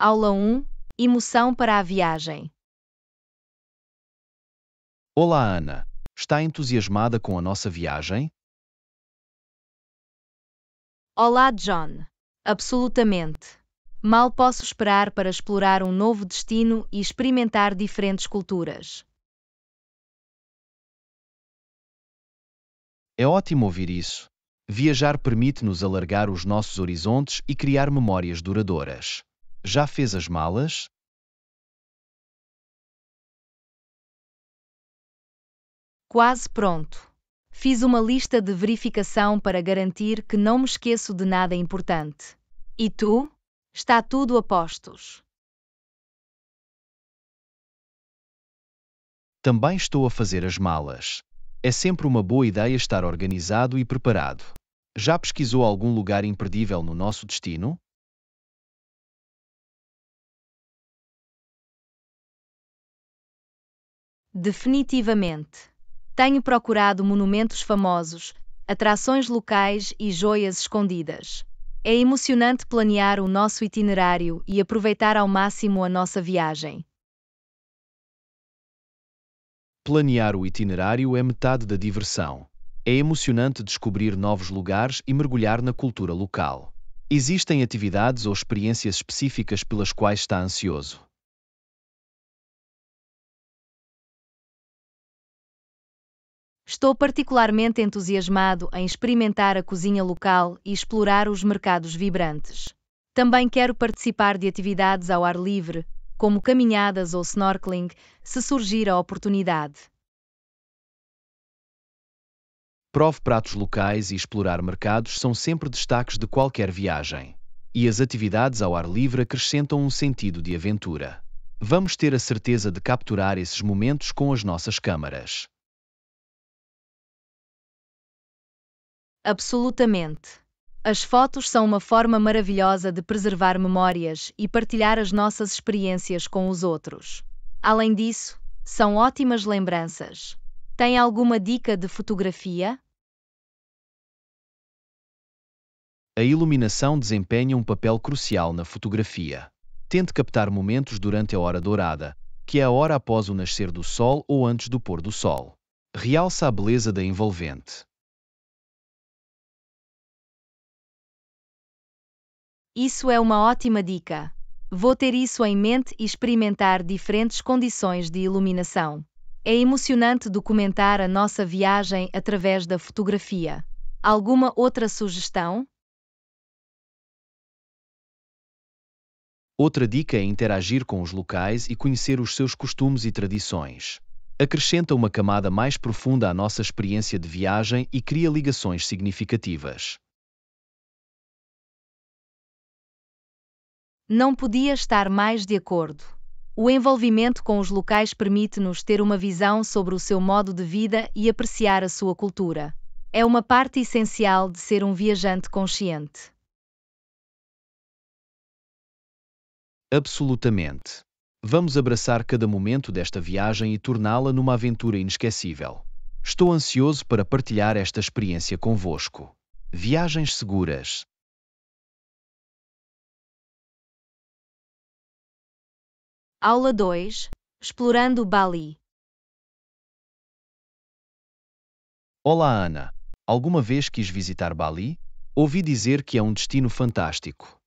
Aula 1 Emoção para a viagem. Olá, Ana. Está entusiasmada com a nossa viagem? Olá, John. Absolutamente. Mal posso esperar para explorar um novo destino e experimentar diferentes culturas. É ótimo ouvir isso. Viajar permite-nos alargar os nossos horizontes e criar memórias duradouras. Já fez as malas? Quase pronto. Fiz uma lista de verificação para garantir que não me esqueço de nada importante. E tu? Está tudo a postos. Também estou a fazer as malas. É sempre uma boa ideia estar organizado e preparado. Já pesquisou algum lugar imperdível no nosso destino? Definitivamente. Tenho procurado monumentos famosos, atrações locais e joias escondidas. É emocionante planear o nosso itinerário e aproveitar ao máximo a nossa viagem. Planear o itinerário é metade da diversão. É emocionante descobrir novos lugares e mergulhar na cultura local. Existem atividades ou experiências específicas pelas quais está ansioso? Estou particularmente entusiasmado em experimentar a cozinha local e explorar os mercados vibrantes. Também quero participar de atividades ao ar livre, como caminhadas ou snorkeling, se surgir a oportunidade. Prove pratos locais e explorar mercados são sempre destaques de qualquer viagem. E as atividades ao ar livre acrescentam um sentido de aventura. Vamos ter a certeza de capturar esses momentos com as nossas câmaras. Absolutamente. As fotos são uma forma maravilhosa de preservar memórias e partilhar as nossas experiências com os outros. Além disso, são ótimas lembranças. Tem alguma dica de fotografia? A iluminação desempenha um papel crucial na fotografia. Tente captar momentos durante a hora dourada, que é a hora após o nascer do sol ou antes do pôr do sol. Realça a beleza da envolvente. Isso é uma ótima dica. Vou ter isso em mente e experimentar diferentes condições de iluminação. É emocionante documentar a nossa viagem através da fotografia. Alguma outra sugestão? Outra dica é interagir com os locais e conhecer os seus costumes e tradições. Acrescenta uma camada mais profunda à nossa experiência de viagem e cria ligações significativas. Não podia estar mais de acordo. O envolvimento com os locais permite-nos ter uma visão sobre o seu modo de vida e apreciar a sua cultura. É uma parte essencial de ser um viajante consciente. Absolutamente. Vamos abraçar cada momento desta viagem e torná-la numa aventura inesquecível. Estou ansioso para partilhar esta experiência convosco. Viagens seguras. Aula 2 Explorando Bali. Olá, Ana. Alguma vez quis visitar Bali? Ouvi dizer que é um destino fantástico.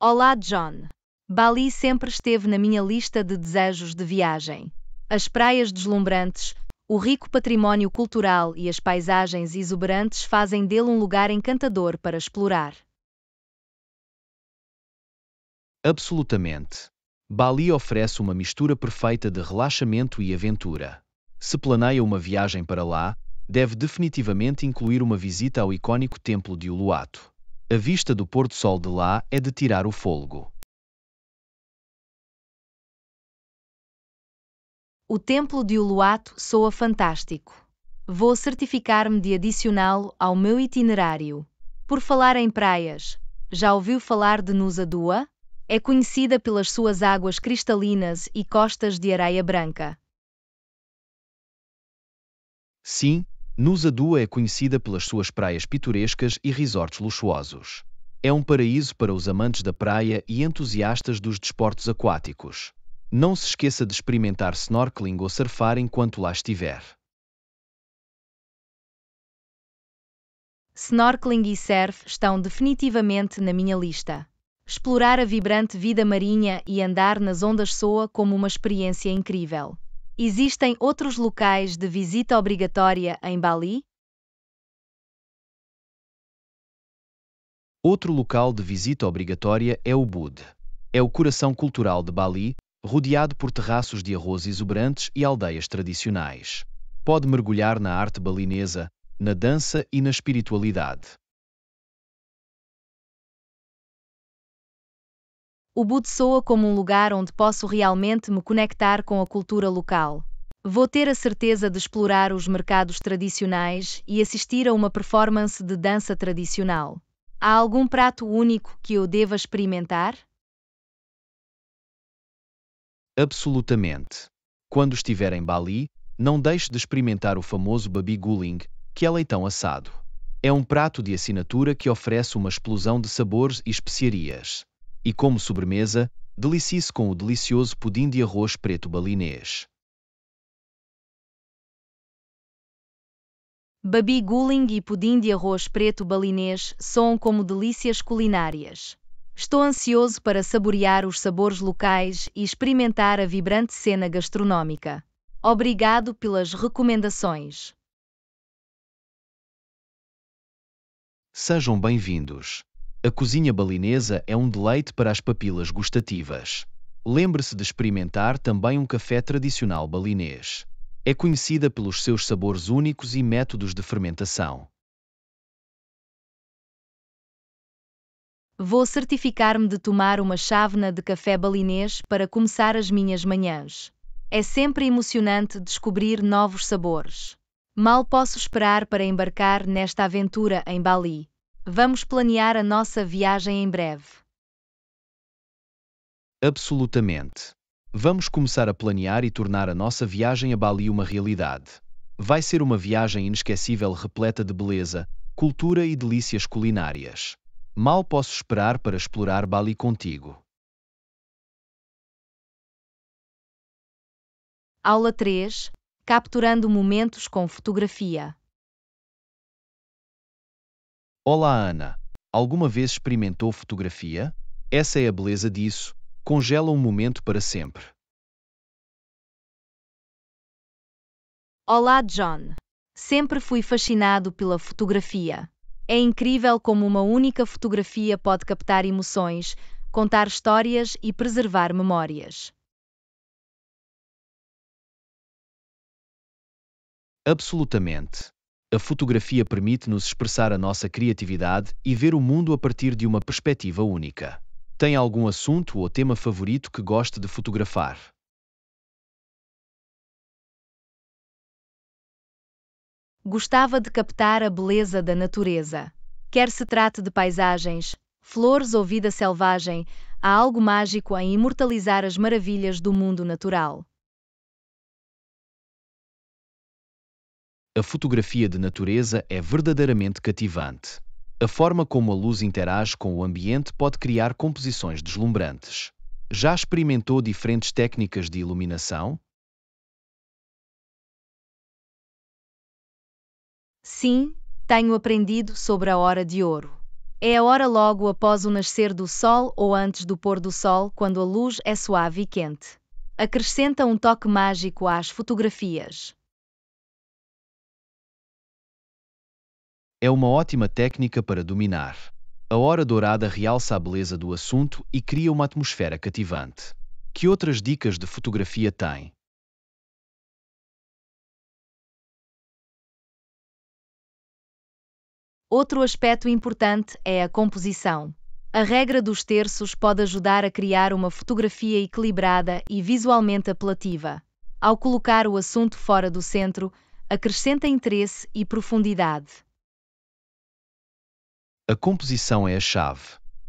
Olá, John. Bali sempre esteve na minha lista de desejos de viagem. As praias deslumbrantes, o rico património cultural e as paisagens exuberantes fazem dele um lugar encantador para explorar. Absolutamente. Bali oferece uma mistura perfeita de relaxamento e aventura. Se planeia uma viagem para lá, deve definitivamente incluir uma visita ao icônico Templo de Uluwatu. A vista do pôr-do-sol de lá é de tirar o fôlego. O Templo de Uluwatu soa fantástico. Vou certificar-me de adicioná-lo ao meu itinerário. Por falar em praias, já ouviu falar de Nusa Dua? É conhecida pelas suas águas cristalinas e costas de areia branca. Sim, Nusa Dua é conhecida pelas suas praias pitorescas e resorts luxuosos. É um paraíso para os amantes da praia e entusiastas dos desportos aquáticos. Não se esqueça de experimentar snorkeling ou surfar enquanto lá estiver. Snorkeling e surf estão definitivamente na minha lista. Explorar a vibrante vida marinha e andar nas ondas soa como uma experiência incrível. Existem outros locais de visita obrigatória em Bali? Outro local de visita obrigatória é o Bud. É o coração cultural de Bali, rodeado por terraços de arroz exuberantes e aldeias tradicionais. Pode mergulhar na arte balinesa, na dança e na espiritualidade. O Bud soa como um lugar onde posso realmente me conectar com a cultura local. Vou ter a certeza de explorar os mercados tradicionais e assistir a uma performance de dança tradicional. Há algum prato único que eu deva experimentar? Absolutamente. Quando estiver em Bali, não deixe de experimentar o famoso babi guling, que é leitão assado. É um prato de assinatura que oferece uma explosão de sabores e especiarias. E como sobremesa, delicie-se com o delicioso pudim de arroz preto balinês. Babi guling e pudim de arroz preto balinês soam como delícias culinárias. Estou ansioso para saborear os sabores locais e experimentar a vibrante cena gastronômica. Obrigado pelas recomendações. Sejam bem-vindos. A cozinha balinesa é um deleite para as papilas gustativas. Lembre-se de experimentar também um café tradicional balinês. É conhecida pelos seus sabores únicos e métodos de fermentação. Vou certificar-me de tomar uma chávena de café balinês para começar as minhas manhãs. É sempre emocionante descobrir novos sabores. Mal posso esperar para embarcar nesta aventura em Bali. Vamos planear a nossa viagem em breve. Absolutamente. Vamos começar a planear e tornar a nossa viagem a Bali uma realidade. Vai ser uma viagem inesquecível repleta de beleza, cultura e delícias culinárias. Mal posso esperar para explorar Bali contigo. Aula 3 Capturando momentos com fotografia. Olá, Ana. Alguma vez experimentou fotografia? Essa é a beleza disso. Congela um momento para sempre. Olá, John. Sempre fui fascinado pela fotografia. É incrível como uma única fotografia pode captar emoções, contar histórias e preservar memórias. Absolutamente. A fotografia permite-nos expressar a nossa criatividade e ver o mundo a partir de uma perspectiva única. Tem algum assunto ou tema favorito que goste de fotografar? Gostava de captar a beleza da natureza. Quer se trate de paisagens, flores ou vida selvagem, há algo mágico em imortalizar as maravilhas do mundo natural. A fotografia de natureza é verdadeiramente cativante. A forma como a luz interage com o ambiente pode criar composições deslumbrantes. Já experimentou diferentes técnicas de iluminação? Sim, tenho aprendido sobre a hora de ouro. É a hora logo após o nascer do sol ou antes do pôr do sol, quando a luz é suave e quente. Acrescenta um toque mágico às fotografias. É uma ótima técnica para dominar. A hora dourada realça a beleza do assunto e cria uma atmosfera cativante. Que outras dicas de fotografia tem? Outro aspecto importante é a composição. A regra dos terços pode ajudar a criar uma fotografia equilibrada e visualmente apelativa. Ao colocar o assunto fora do centro, acrescenta interesse e profundidade. A composição é a chave.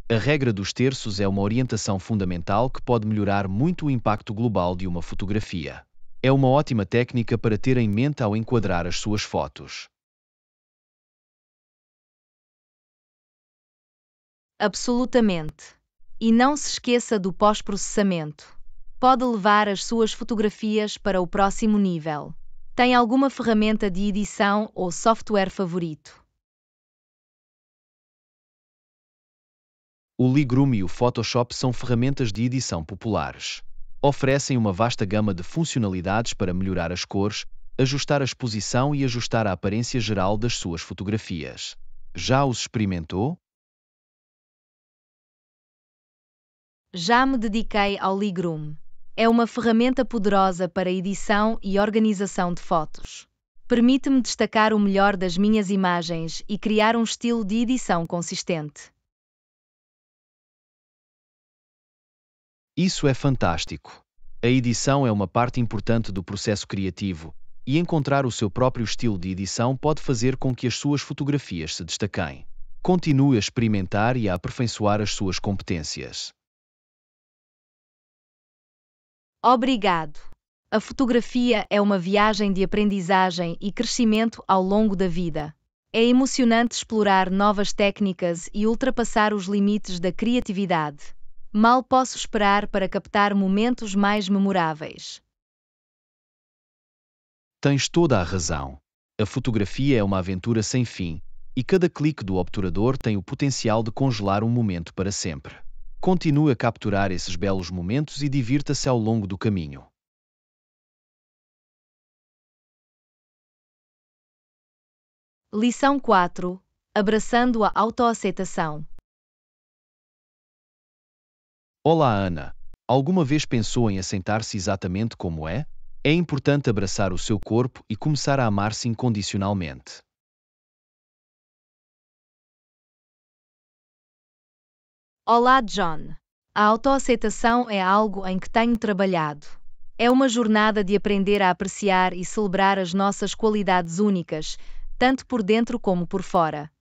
A regra dos terços é uma orientação fundamental que pode melhorar muito o impacto global de uma fotografia. É uma ótima técnica para ter em mente ao enquadrar as suas fotos. Absolutamente. E não se esqueça do pós-processamento. Pode levar as suas fotografias para o próximo nível. Tem alguma ferramenta de edição ou software favorito? O Lightroom e o Photoshop são ferramentas de edição populares. Oferecem uma vasta gama de funcionalidades para melhorar as cores, ajustar a exposição e ajustar a aparência geral das suas fotografias. Já os experimentou? Já me dediquei ao Lightroom. É uma ferramenta poderosa para edição e organização de fotos. Permite-me destacar o melhor das minhas imagens e criar um estilo de edição consistente. Isso é fantástico. A edição é uma parte importante do processo criativo, e encontrar o seu próprio estilo de edição pode fazer com que as suas fotografias se destaquem. Continue a experimentar e a aperfeiçoar as suas competências. Obrigado. A fotografia é uma viagem de aprendizagem e crescimento ao longo da vida. É emocionante explorar novas técnicas e ultrapassar os limites da criatividade. Mal posso esperar para captar momentos mais memoráveis. Tens toda a razão. A fotografia é uma aventura sem fim, e cada clique do obturador tem o potencial de congelar um momento para sempre. Continue a capturar esses belos momentos e divirta-se ao longo do caminho. Lição 4 Abraçando a autoaceitação. Olá, Ana. Alguma vez pensou em assentar-se exatamente como é? É importante abraçar o seu corpo e começar a amar-se incondicionalmente. Olá, John. A autoaceitação é algo em que tenho trabalhado. É uma jornada de aprender a apreciar e celebrar as nossas qualidades únicas, tanto por dentro como por fora.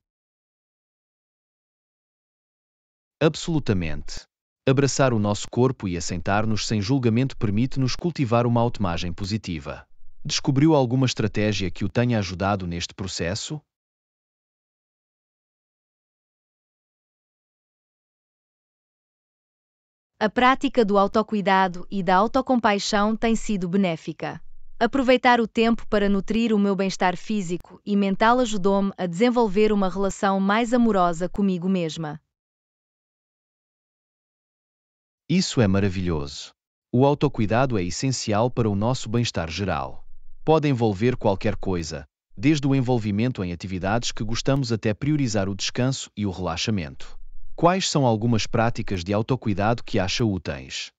Absolutamente. Abraçar o nosso corpo e assentar-nos sem julgamento permite-nos cultivar uma autoimagem positiva. Descobriu alguma estratégia que o tenha ajudado neste processo? A prática do autocuidado e da autocompaixão tem sido benéfica. Aproveitar o tempo para nutrir o meu bem-estar físico e mental ajudou-me a desenvolver uma relação mais amorosa comigo mesma. Isso é maravilhoso. O autocuidado é essencial para o nosso bem-estar geral. Pode envolver qualquer coisa, desde o envolvimento em atividades que gostamos até priorizar o descanso e o relaxamento. Quais são algumas práticas de autocuidado que acha úteis?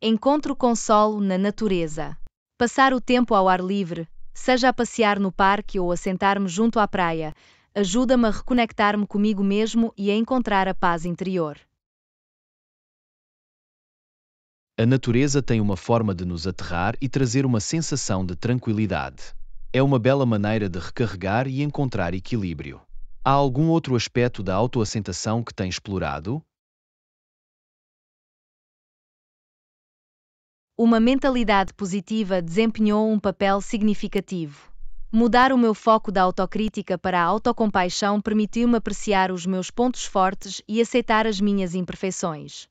Encontro consolo na natureza. Passar o tempo ao ar livre, seja a passear no parque ou a sentar-me junto à praia, ajuda-me a reconectar-me comigo mesmo e a encontrar a paz interior. A natureza tem uma forma de nos aterrar e trazer uma sensação de tranquilidade é uma bela maneira de recarregar e encontrar equilíbrio. Há algum outro aspecto da autoassentação que tem explorado? Uma mentalidade positiva desempenhou um papel significativo. Mudar o meu foco da autocrítica para a autocompaixão permitiu-me apreciar os meus pontos fortes e aceitar as minhas imperfeições.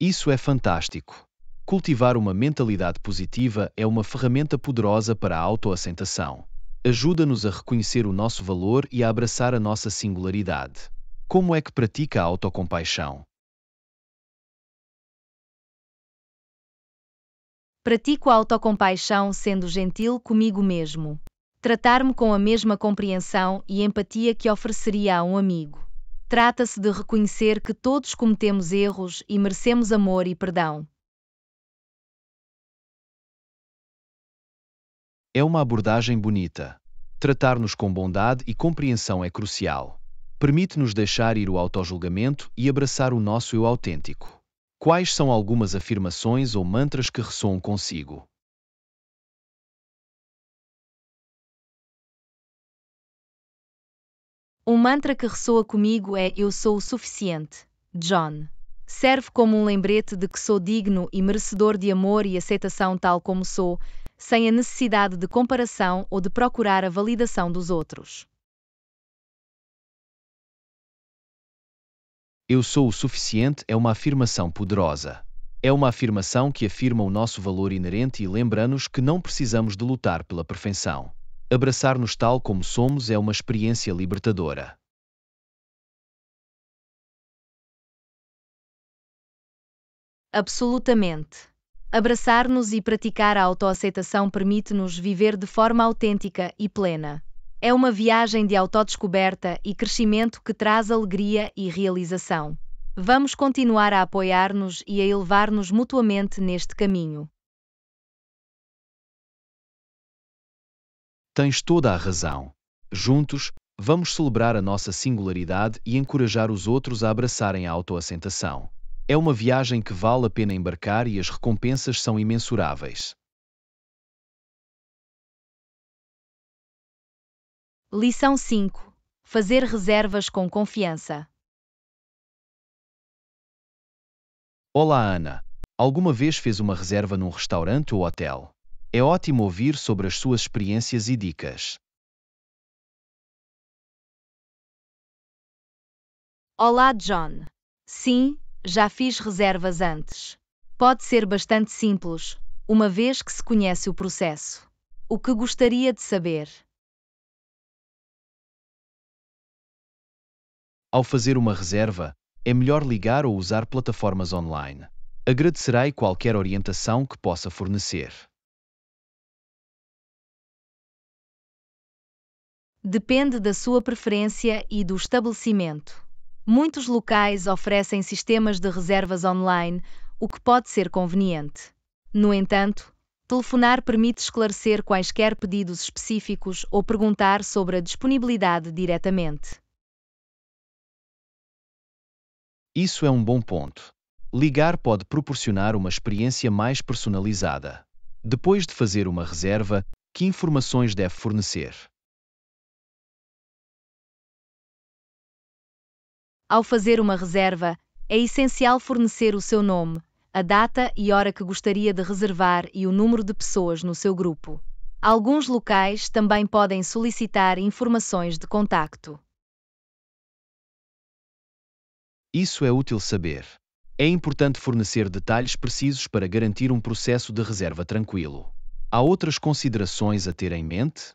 Isso é fantástico. Cultivar uma mentalidade positiva é uma ferramenta poderosa para a autoassentação. Ajuda-nos a reconhecer o nosso valor e a abraçar a nossa singularidade. Como é que pratica a autocompaixão? Pratico a autocompaixão sendo gentil comigo mesmo. Tratar-me com a mesma compreensão e empatia que ofereceria a um amigo. Trata-se de reconhecer que todos cometemos erros e merecemos amor e perdão. É uma abordagem bonita. Tratar-nos com bondade e compreensão é crucial. Permite-nos deixar ir o autojulgamento e abraçar o nosso eu autêntico. Quais são algumas afirmações ou mantras que ressoam consigo? Um mantra que ressoa comigo é Eu sou o suficiente, John. Serve como um lembrete de que sou digno e merecedor de amor e aceitação tal como sou, sem a necessidade de comparação ou de procurar a validação dos outros. Eu sou o suficiente é uma afirmação poderosa. É uma afirmação que afirma o nosso valor inerente e lembra-nos que não precisamos de lutar pela perfeição. Abraçar-nos tal como somos é uma experiência libertadora. Absolutamente. Abraçar-nos e praticar a autoaceitação permite-nos viver de forma autêntica e plena. É uma viagem de autodescoberta e crescimento que traz alegria e realização. Vamos continuar a apoiar-nos e a elevar-nos mutuamente neste caminho. Tens toda a razão. Juntos, vamos celebrar a nossa singularidade e encorajar os outros a abraçarem a autoassentação. É uma viagem que vale a pena embarcar e as recompensas são imensuráveis. Lição 5: Fazer reservas com confiança. Olá, Ana. Alguma vez fez uma reserva num restaurante ou hotel? É ótimo ouvir sobre as suas experiências e dicas. Olá, John. Sim, já fiz reservas antes. Pode ser bastante simples, uma vez que se conhece o processo. O que gostaria de saber? Ao fazer uma reserva, é melhor ligar ou usar plataformas online. Agradecerei qualquer orientação que possa fornecer. Depende da sua preferência e do estabelecimento. Muitos locais oferecem sistemas de reservas online, o que pode ser conveniente. No entanto, telefonar permite esclarecer quaisquer pedidos específicos ou perguntar sobre a disponibilidade diretamente. Isso é um bom ponto. Ligar pode proporcionar uma experiência mais personalizada. Depois de fazer uma reserva, que informações deve fornecer? Ao fazer uma reserva, é essencial fornecer o seu nome, a data e hora que gostaria de reservar e o número de pessoas no seu grupo. Alguns locais também podem solicitar informações de contacto. Isso é útil saber. É importante fornecer detalhes precisos para garantir um processo de reserva tranquilo. Há outras considerações a ter em mente?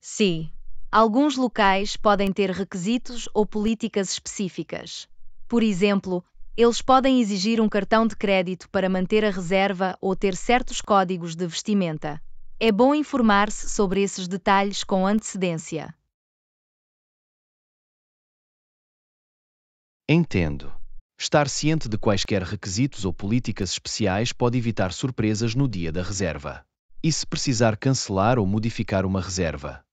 Sim. Alguns locais podem ter requisitos ou políticas específicas. Por exemplo, eles podem exigir um cartão de crédito para manter a reserva ou ter certos códigos de vestimenta. É bom informar-se sobre esses detalhes com antecedência. Entendo. Estar ciente de quaisquer requisitos ou políticas especiais pode evitar surpresas no dia da reserva. E se precisar cancelar ou modificar uma reserva?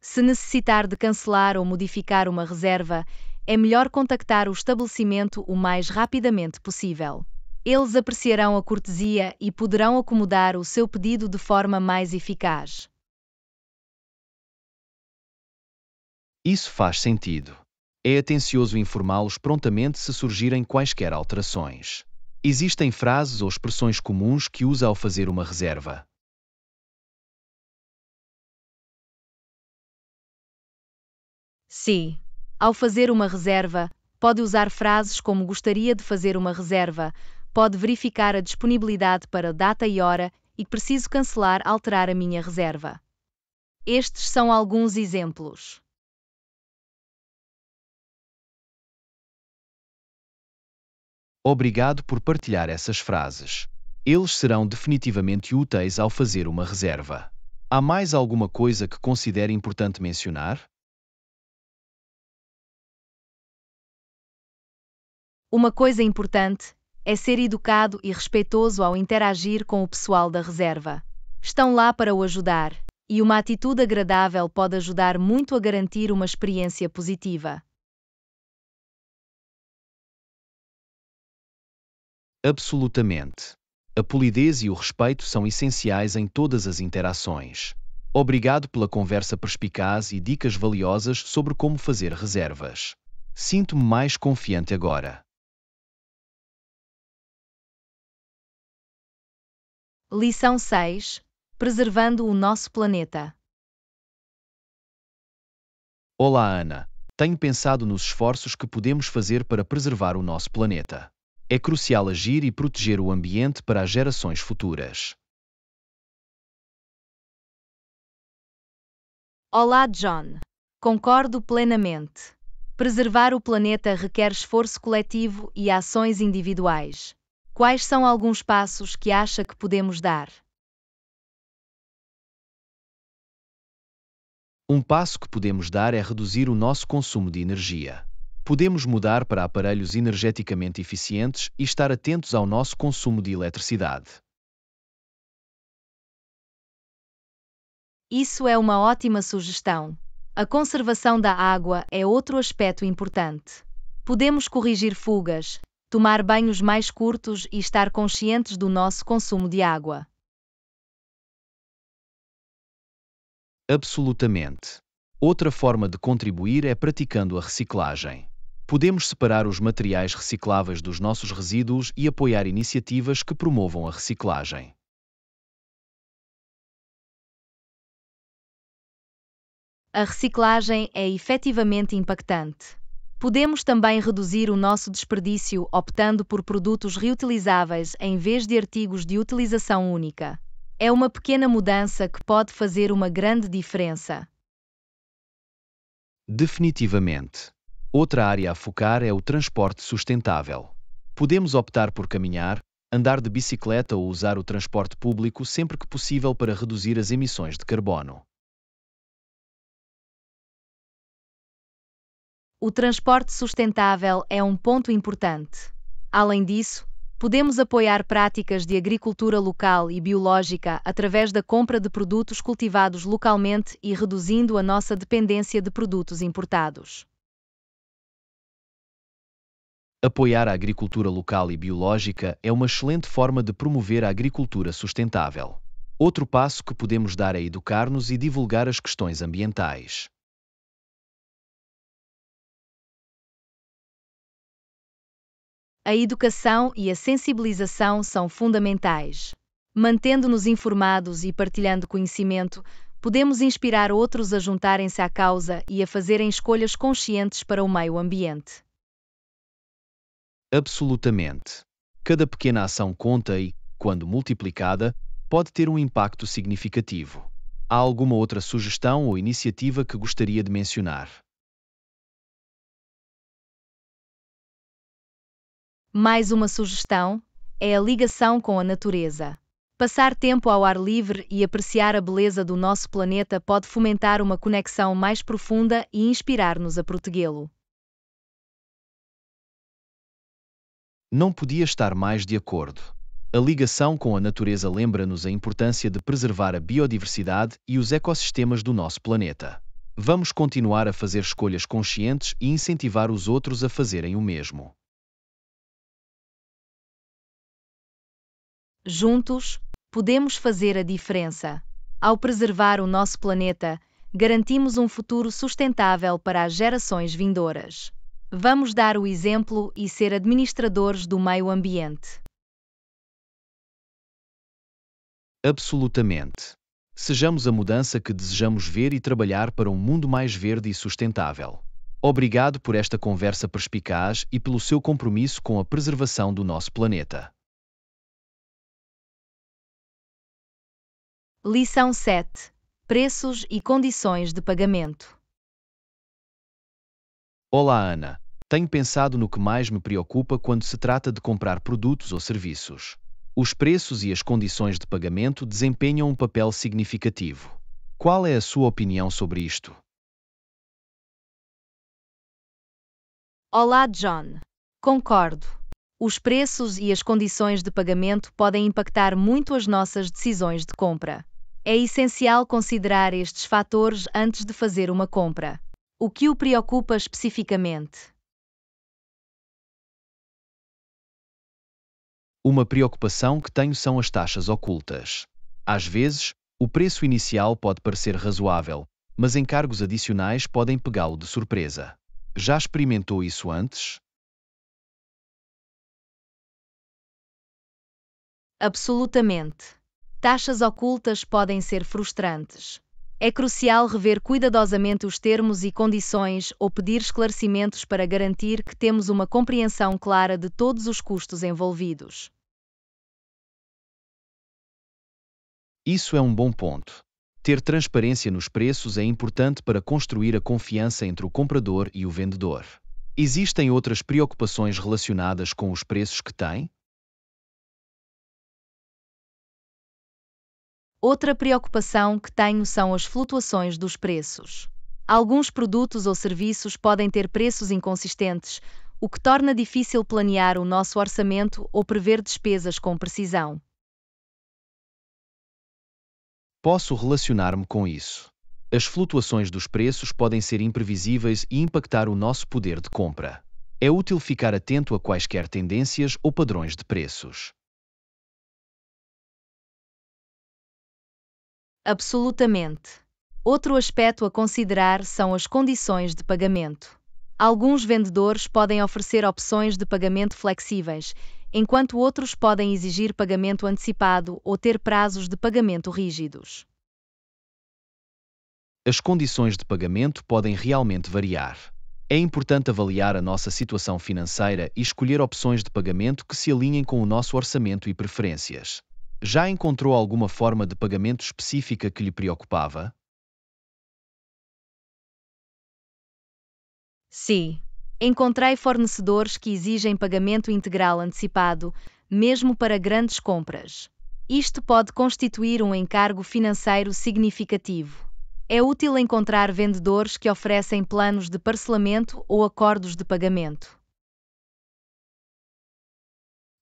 Se necessitar de cancelar ou modificar uma reserva, é melhor contactar o estabelecimento o mais rapidamente possível. Eles apreciarão a cortesia e poderão acomodar o seu pedido de forma mais eficaz. Isso faz sentido. É atencioso informá-los prontamente se surgirem quaisquer alterações. Existem frases ou expressões comuns que usa ao fazer uma reserva. Sim. Ao fazer uma reserva, pode usar frases como gostaria de fazer uma reserva, pode verificar a disponibilidade para data e hora e preciso cancelar alterar a minha reserva. Estes são alguns exemplos. Obrigado por partilhar essas frases. Eles serão definitivamente úteis ao fazer uma reserva. Há mais alguma coisa que considere importante mencionar? Uma coisa importante é ser educado e respeitoso ao interagir com o pessoal da reserva. Estão lá para o ajudar, e uma atitude agradável pode ajudar muito a garantir uma experiência positiva. Absolutamente. A polidez e o respeito são essenciais em todas as interações. Obrigado pela conversa perspicaz e dicas valiosas sobre como fazer reservas. Sinto-me mais confiante agora. Lição 6 Preservando o nosso planeta. Olá, Ana. Tenho pensado nos esforços que podemos fazer para preservar o nosso planeta. É crucial agir e proteger o ambiente para as gerações futuras. Olá, John. Concordo plenamente. Preservar o planeta requer esforço coletivo e ações individuais. Quais são alguns passos que acha que podemos dar? Um passo que podemos dar é reduzir o nosso consumo de energia. Podemos mudar para aparelhos energeticamente eficientes e estar atentos ao nosso consumo de eletricidade. Isso é uma ótima sugestão. A conservação da água é outro aspecto importante. Podemos corrigir fugas, tomar banhos mais curtos e estar conscientes do nosso consumo de água. Absolutamente. Outra forma de contribuir é praticando a reciclagem. Podemos separar os materiais recicláveis dos nossos resíduos e apoiar iniciativas que promovam a reciclagem. A reciclagem é efetivamente impactante. Podemos também reduzir o nosso desperdício optando por produtos reutilizáveis em vez de artigos de utilização única. É uma pequena mudança que pode fazer uma grande diferença. Definitivamente. Outra área a focar é o transporte sustentável. Podemos optar por caminhar, andar de bicicleta ou usar o transporte público sempre que possível para reduzir as emissões de carbono. O transporte sustentável é um ponto importante. Além disso, podemos apoiar práticas de agricultura local e biológica através da compra de produtos cultivados localmente e reduzindo a nossa dependência de produtos importados. Apoiar a agricultura local e biológica é uma excelente forma de promover a agricultura sustentável. Outro passo que podemos dar é educar-nos e divulgar as questões ambientais. A educação e a sensibilização são fundamentais. Mantendo-nos informados e partilhando conhecimento, podemos inspirar outros a juntarem-se à causa e a fazerem escolhas conscientes para o meio ambiente. Absolutamente. Cada pequena ação conta e, quando multiplicada, pode ter um impacto significativo. Há alguma outra sugestão ou iniciativa que gostaria de mencionar? Mais uma sugestão é a ligação com a natureza. Passar tempo ao ar livre e apreciar a beleza do nosso planeta pode fomentar uma conexão mais profunda e inspirar-nos a protegê-lo. Não podia estar mais de acordo. A ligação com a natureza lembra-nos a importância de preservar a biodiversidade e os ecossistemas do nosso planeta. Vamos continuar a fazer escolhas conscientes e incentivar os outros a fazerem o mesmo. Juntos, podemos fazer a diferença. Ao preservar o nosso planeta, garantimos um futuro sustentável para as gerações vindouras. Vamos dar o exemplo e ser administradores do meio ambiente. Absolutamente. Sejamos a mudança que desejamos ver e trabalhar para um mundo mais verde e sustentável. Obrigado por esta conversa perspicaz e pelo seu compromisso com a preservação do nosso planeta. Lição 7 Preços e condições de pagamento. Olá, Ana. Tenho pensado no que mais me preocupa quando se trata de comprar produtos ou serviços. Os preços e as condições de pagamento desempenham um papel significativo. Qual é a sua opinião sobre isto? Olá, John. Concordo. Os preços e as condições de pagamento podem impactar muito as nossas decisões de compra. É essencial considerar estes fatores antes de fazer uma compra. O que o preocupa especificamente? Uma preocupação que tenho são as taxas ocultas. Às vezes, O preço inicial pode parecer razoável, mas encargos adicionais podem pegá-lo de surpresa. Já experimentou isso antes? Absolutamente. Taxas ocultas podem ser frustrantes. É crucial rever cuidadosamente os termos e condições ou pedir esclarecimentos para garantir que temos uma compreensão clara de todos os custos envolvidos. Isso é um bom ponto. Ter transparência nos preços é importante para construir a confiança entre o comprador e o vendedor. Existem outras preocupações relacionadas com os preços que tem? Outra preocupação que tenho são as flutuações dos preços. Alguns produtos ou serviços podem ter preços inconsistentes, o que torna difícil planear o nosso orçamento ou prever despesas com precisão. Posso relacionar-me com isso. As flutuações dos preços podem ser imprevisíveis e impactar o nosso poder de compra. É útil ficar atento a quaisquer tendências ou padrões de preços. Absolutamente. Outro aspecto a considerar são as condições de pagamento. Alguns vendedores podem oferecer opções de pagamento flexíveis, enquanto outros podem exigir pagamento antecipado ou ter prazos de pagamento rígidos. As condições de pagamento podem realmente variar. É importante avaliar a nossa situação financeira e escolher opções de pagamento que se alinhem com o nosso orçamento e preferências. Já encontrou alguma forma de pagamento específica que lhe preocupava? Sim. Encontrei fornecedores que exigem pagamento integral antecipado, mesmo para grandes compras. Isto pode constituir um encargo financeiro significativo. É útil encontrar vendedores que oferecem planos de parcelamento ou acordos de pagamento.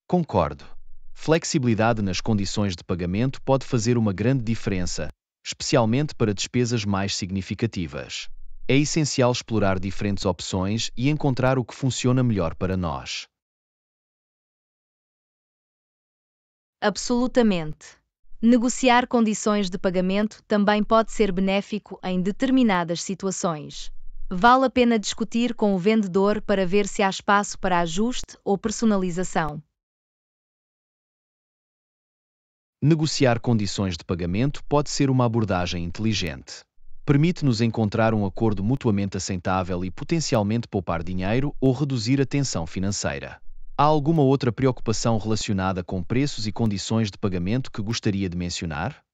Concordo. Flexibilidade nas condições de pagamento pode fazer uma grande diferença, especialmente para despesas mais significativas. É essencial explorar diferentes opções e encontrar o que funciona melhor para nós. Absolutamente. Negociar condições de pagamento também pode ser benéfico em determinadas situações. Vale a pena discutir com o vendedor para ver se há espaço para ajuste ou personalização. Negociar condições de pagamento pode ser uma abordagem inteligente. Permite-nos encontrar um acordo mutuamente aceitável e potencialmente poupar dinheiro ou reduzir a tensão financeira. Há alguma outra preocupação relacionada com preços e condições de pagamento que gostaria de mencionar?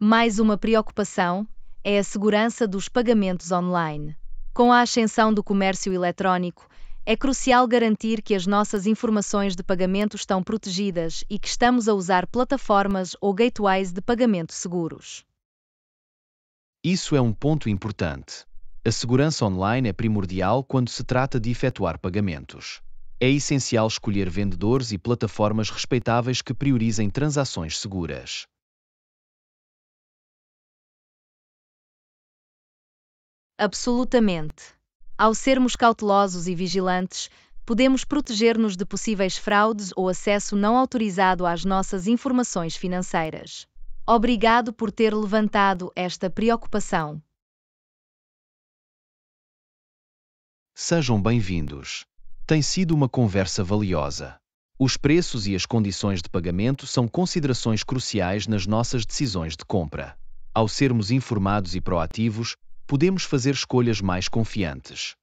Mais uma preocupação é a segurança dos pagamentos online. Com a ascensão do comércio eletrónico, é crucial garantir que as nossas informações de pagamento estão protegidas e que estamos a usar plataformas ou gateways de pagamento seguros. Isso é um ponto importante. A segurança online é primordial quando se trata de efetuar pagamentos. É essencial escolher vendedores e plataformas respeitáveis que priorizem transações seguras. Absolutamente. Ao sermos cautelosos e vigilantes, podemos proteger-nos de possíveis fraudes ou acesso não autorizado às nossas informações financeiras. Obrigado por ter levantado esta preocupação. Sejam bem-vindos. Tem sido uma conversa valiosa. Os preços e as condições de pagamento são considerações cruciais nas nossas decisões de compra. Ao sermos informados e proativos, podemos fazer escolhas mais confiantes.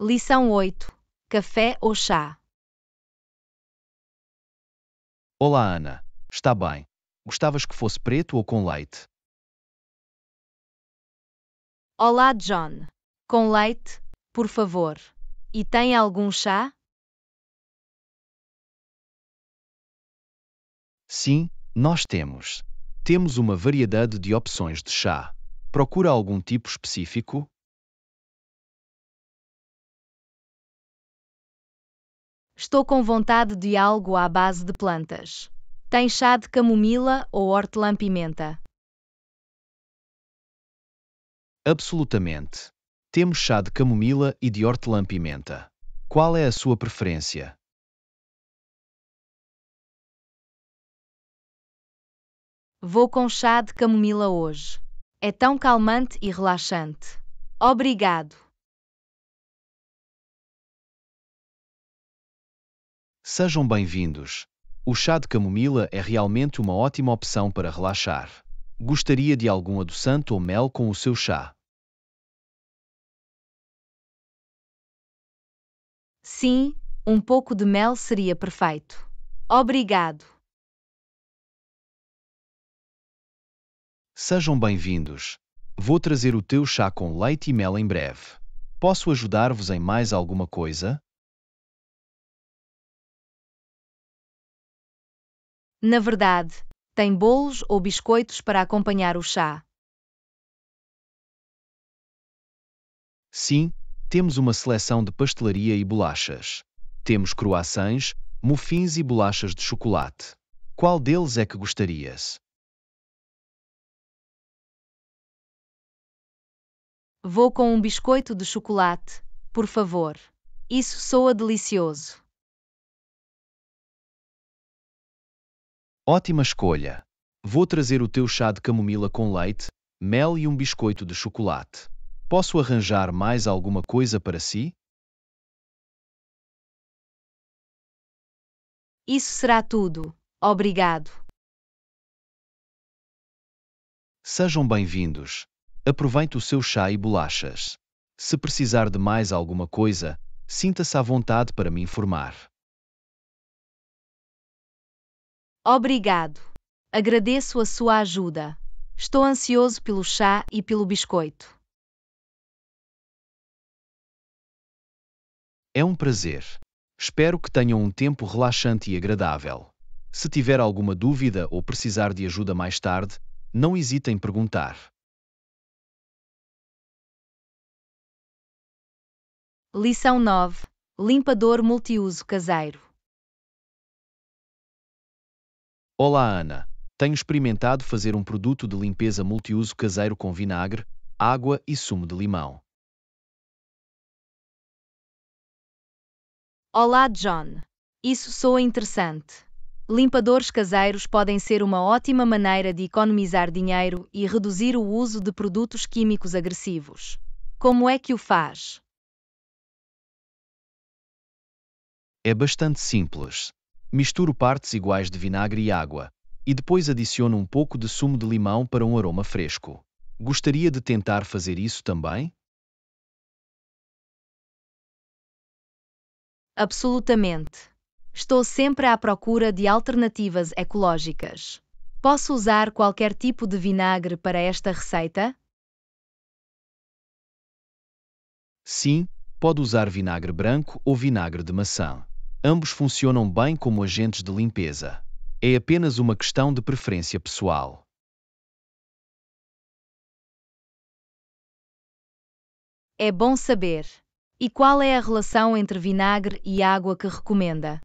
Lição 8: Café ou chá? Olá, Ana. Está bem. Gostavas que fosse preto ou com leite? Olá, John. Com leite, por favor. E tem algum chá? Sim, nós temos. Temos uma variedade de opções de chá. Procura algum tipo específico? Estou com vontade de algo à base de plantas. Tem chá de camomila ou hortelã-pimenta? Absolutamente. Temos chá de camomila e de hortelã-pimenta. Qual é a sua preferência? Vou com chá de camomila hoje. É tão calmante e relaxante. Obrigado. Sejam bem-vindos. O chá de camomila é realmente uma ótima opção para relaxar. Gostaria de algum adoçante ou mel com o seu chá? Sim, um pouco de mel seria perfeito. Obrigado. Sejam bem-vindos. Vou trazer o teu chá com leite e mel em breve. Posso ajudar-vos em mais alguma coisa? Na verdade, tem bolos ou biscoitos para acompanhar o chá. Sim, temos uma seleção de pastelaria e bolachas. Temos croissants, muffins e bolachas de chocolate. Qual deles é que gostarias? Vou com um biscoito de chocolate, por favor. Isso soa delicioso. Ótima escolha. Vou trazer o teu chá de camomila com leite, mel e um biscoito de chocolate. Posso arranjar mais alguma coisa para si? Isso será tudo. Obrigado. Sejam bem-vindos. Aproveite o seu chá e bolachas. Se precisar de mais alguma coisa, sinta-se à vontade para me informar. Obrigado. Agradeço a sua ajuda. Estou ansioso pelo chá e pelo biscoito. É um prazer. Espero que tenham um tempo relaxante e agradável. Se tiver alguma dúvida ou precisar de ajuda mais tarde, não hesite em perguntar. Lição 9: Limpador multiuso caseiro. Olá, Ana. Tenho experimentado fazer um produto de limpeza multiuso caseiro com vinagre, água e sumo de limão. Olá, John. Isso soa interessante. Limpadores caseiros podem ser uma ótima maneira de economizar dinheiro e reduzir o uso de produtos químicos agressivos. Como é que o faz? É bastante simples. Misturo partes iguais de vinagre e água, e depois adiciono um pouco de sumo de limão para um aroma fresco. Gostaria de tentar fazer isso também? Absolutamente. Estou sempre à procura de alternativas ecológicas. Posso usar qualquer tipo de vinagre para esta receita? Sim, pode usar vinagre branco ou vinagre de maçã. Ambos funcionam bem como agentes de limpeza. É apenas uma questão de preferência pessoal. É bom saber. E qual é a relação entre vinagre e água que recomenda?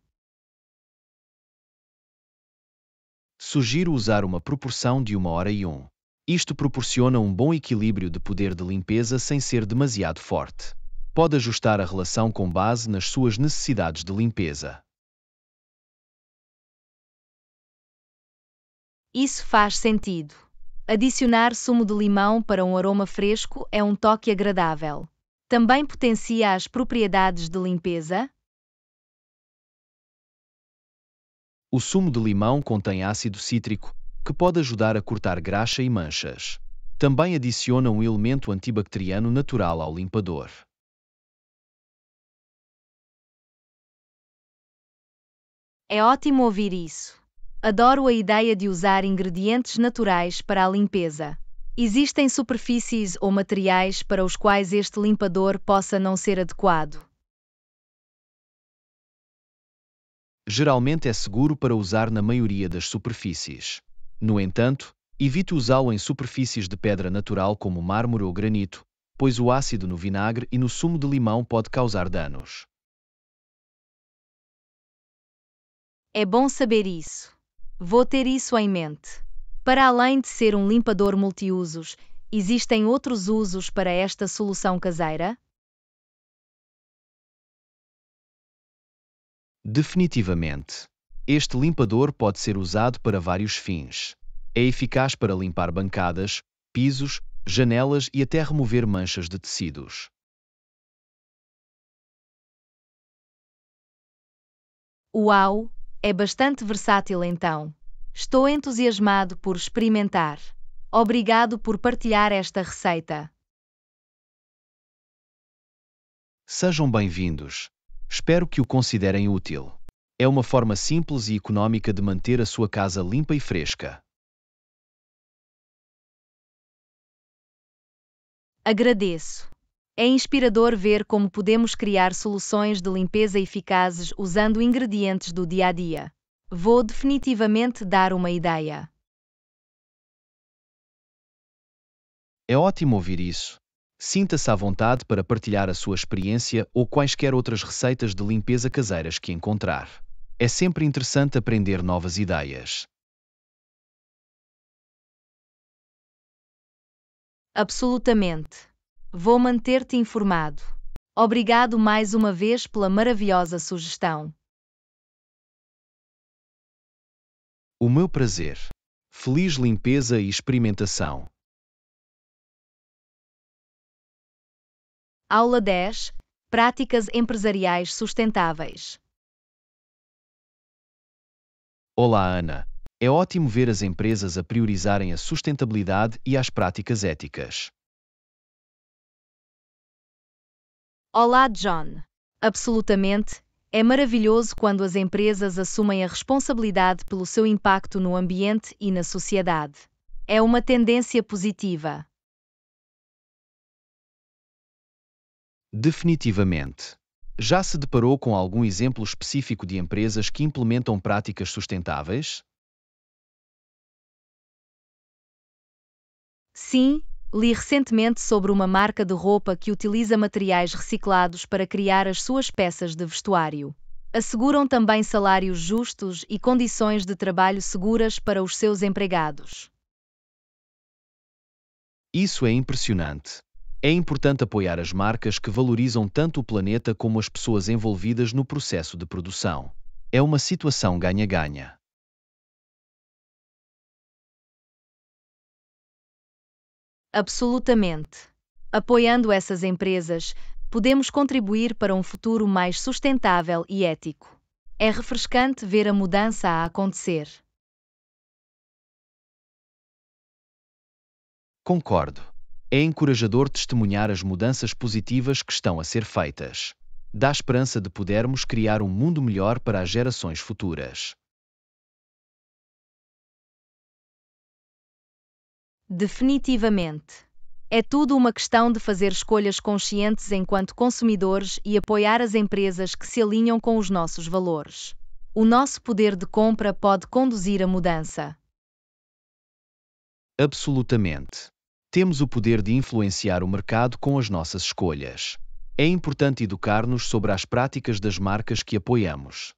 Sugiro usar uma proporção de uma hora e um. Isto proporciona um bom equilíbrio de poder de limpeza sem ser demasiado forte. Pode ajustar a relação com base nas suas necessidades de limpeza. Isso faz sentido. Adicionar sumo de limão para um aroma fresco é um toque agradável. Também potencia as propriedades de limpeza? O sumo de limão contém ácido cítrico, que pode ajudar a cortar graxa e manchas. Também adiciona um elemento antibacteriano natural ao limpador. É ótimo ouvir isso. Adoro a ideia de usar ingredientes naturais para a limpeza. Existem superfícies ou materiais para os quais este limpador possa não ser adequado. Geralmente é seguro para usar na maioria das superfícies. No entanto, evite usá-lo em superfícies de pedra natural como mármore ou granito, pois o ácido no vinagre e no sumo de limão pode causar danos. É bom saber isso. Vou ter isso em mente. Para além de ser um limpador multiusos, existem outros usos para esta solução caseira? Definitivamente. Este limpador pode ser usado para vários fins. É eficaz para limpar bancadas, pisos, janelas e até remover manchas de tecidos. Uau! É bastante versátil então. Estou entusiasmado por experimentar. Obrigado por partilhar esta receita. Sejam bem-vindos. Espero que o considerem útil. É uma forma simples e econômica de manter a sua casa limpa e fresca. Agradeço. É inspirador ver como podemos criar soluções de limpeza eficazes usando ingredientes do dia a dia. Vou definitivamente dar uma ideia. É ótimo ouvir isso. Sinta-se à vontade para partilhar a sua experiência ou quaisquer outras receitas de limpeza caseiras que encontrar. É sempre interessante aprender novas ideias. Absolutamente. Vou manter-te informado. Obrigado mais uma vez pela maravilhosa sugestão. O meu prazer. Feliz limpeza e experimentação. Aula 10 Práticas empresariais sustentáveis. Olá, Ana. É ótimo ver as empresas a priorizarem a sustentabilidade e as práticas éticas. Olá, John. Absolutamente. É maravilhoso quando as empresas assumem a responsabilidade pelo seu impacto no ambiente e na sociedade. É uma tendência positiva. Definitivamente. Já se deparou com algum exemplo específico de empresas que implementam práticas sustentáveis? Sim, li recentemente sobre uma marca de roupa que utiliza materiais reciclados para criar as suas peças de vestuário. Asseguram também salários justos e condições de trabalho seguras para os seus empregados. Isso é impressionante. É importante apoiar as marcas que valorizam tanto o planeta como as pessoas envolvidas no processo de produção. É uma situação ganha-ganha. Absolutamente. Apoiando essas empresas, podemos contribuir para um futuro mais sustentável e ético. É refrescante ver a mudança a acontecer. Concordo. É encorajador testemunhar as mudanças positivas que estão a ser feitas. Dá esperança de podermos criar um mundo melhor para as gerações futuras. Definitivamente. É tudo uma questão de fazer escolhas conscientes enquanto consumidores e apoiar as empresas que se alinham com os nossos valores. O nosso poder de compra pode conduzir a mudança. Absolutamente. Temos o poder de influenciar o mercado com as nossas escolhas. É importante educar-nos sobre as práticas das marcas que apoiamos.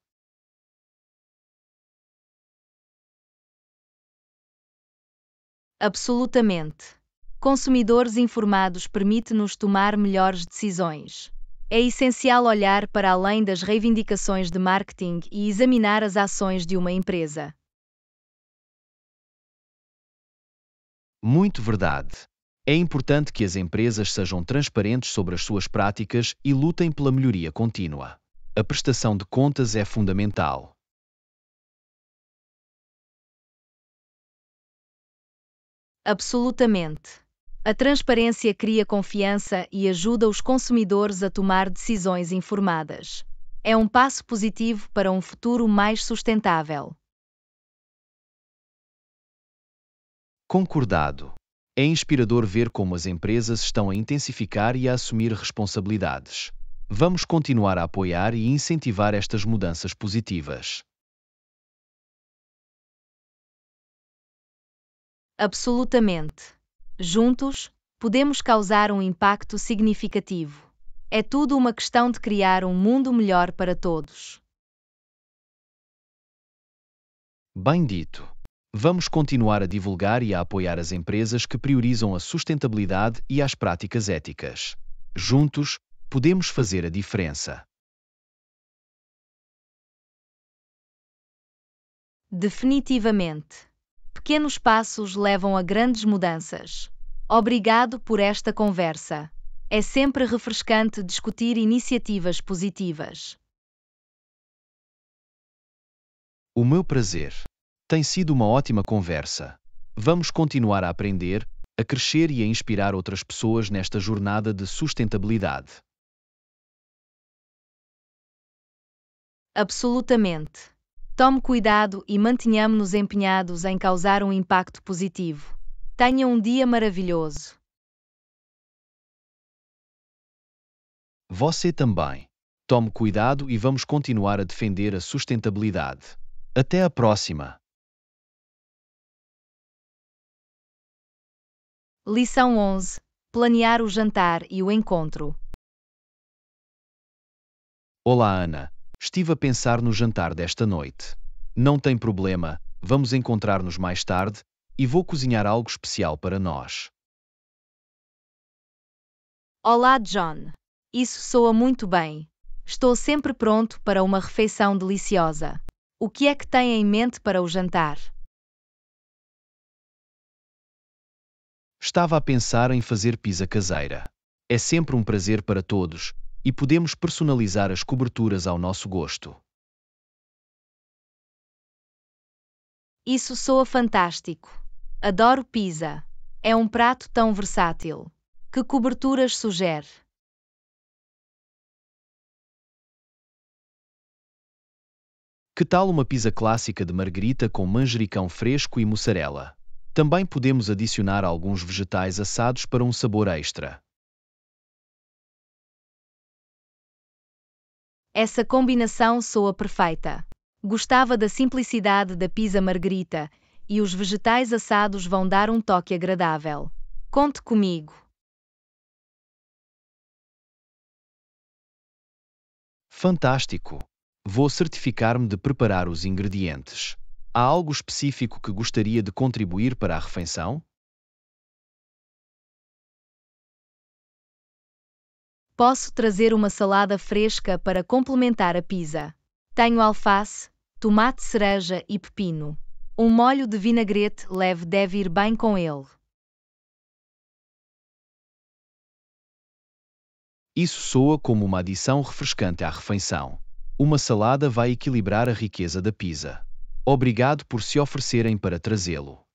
Absolutamente. Consumidores informados permite-nos tomar melhores decisões. É essencial olhar para além das reivindicações de marketing e examinar as ações de uma empresa. Muito verdade. É importante que as empresas sejam transparentes sobre as suas práticas e lutem pela melhoria contínua. A prestação de contas é fundamental. Absolutamente. A transparência cria confiança e ajuda os consumidores a tomar decisões informadas. É um passo positivo para um futuro mais sustentável. Concordado. É inspirador ver como as empresas estão a intensificar e a assumir responsabilidades. Vamos continuar a apoiar e incentivar estas mudanças positivas. Absolutamente. Juntos, podemos causar um impacto significativo. É tudo uma questão de criar um mundo melhor para todos. Bem dito. Vamos continuar a divulgar e a apoiar as empresas que priorizam a sustentabilidade e as práticas éticas. Juntos, podemos fazer a diferença. Definitivamente. Pequenos passos levam a grandes mudanças. Obrigado por esta conversa. É sempre refrescante discutir iniciativas positivas. O meu prazer. Tem sido uma ótima conversa. Vamos continuar a aprender, a crescer e a inspirar outras pessoas nesta jornada de sustentabilidade. Absolutamente. Tome cuidado e mantenhamos-nos empenhados em causar um impacto positivo. Tenha um dia maravilhoso. Você também. Tome cuidado e vamos continuar a defender a sustentabilidade. Até a próxima! Lição 11: Planear o jantar e o encontro. Olá, Ana. Estive a pensar no jantar desta noite. Não tem problema, vamos encontrar-nos mais tarde e vou cozinhar algo especial para nós. Olá, John. Isso soa muito bem. Estou sempre pronto para uma refeição deliciosa. O que é que tem em mente para o jantar? Estava a pensar em fazer pizza caseira. É sempre um prazer para todos e podemos personalizar as coberturas ao nosso gosto. Isso soa fantástico. Adoro pizza. É um prato tão versátil. Que coberturas sugere? Que tal uma pizza clássica de margarita com manjericão fresco e mussarela? Também podemos adicionar alguns vegetais assados para um sabor extra. Essa combinação soa perfeita. Gostava da simplicidade da pizza margarita e os vegetais assados vão dar um toque agradável. Conte comigo. Fantástico! Vou certificar-me de preparar os ingredientes. Há algo específico que gostaria de contribuir para a refeição? Posso trazer uma salada fresca para complementar a pizza. Tenho alface, tomate cereja e pepino. Um molho de vinagrete leve deve ir bem com ele. Isso soa como uma adição refrescante à refeição. Uma salada vai equilibrar a riqueza da pizza. Obrigado por se oferecerem para trazê-lo.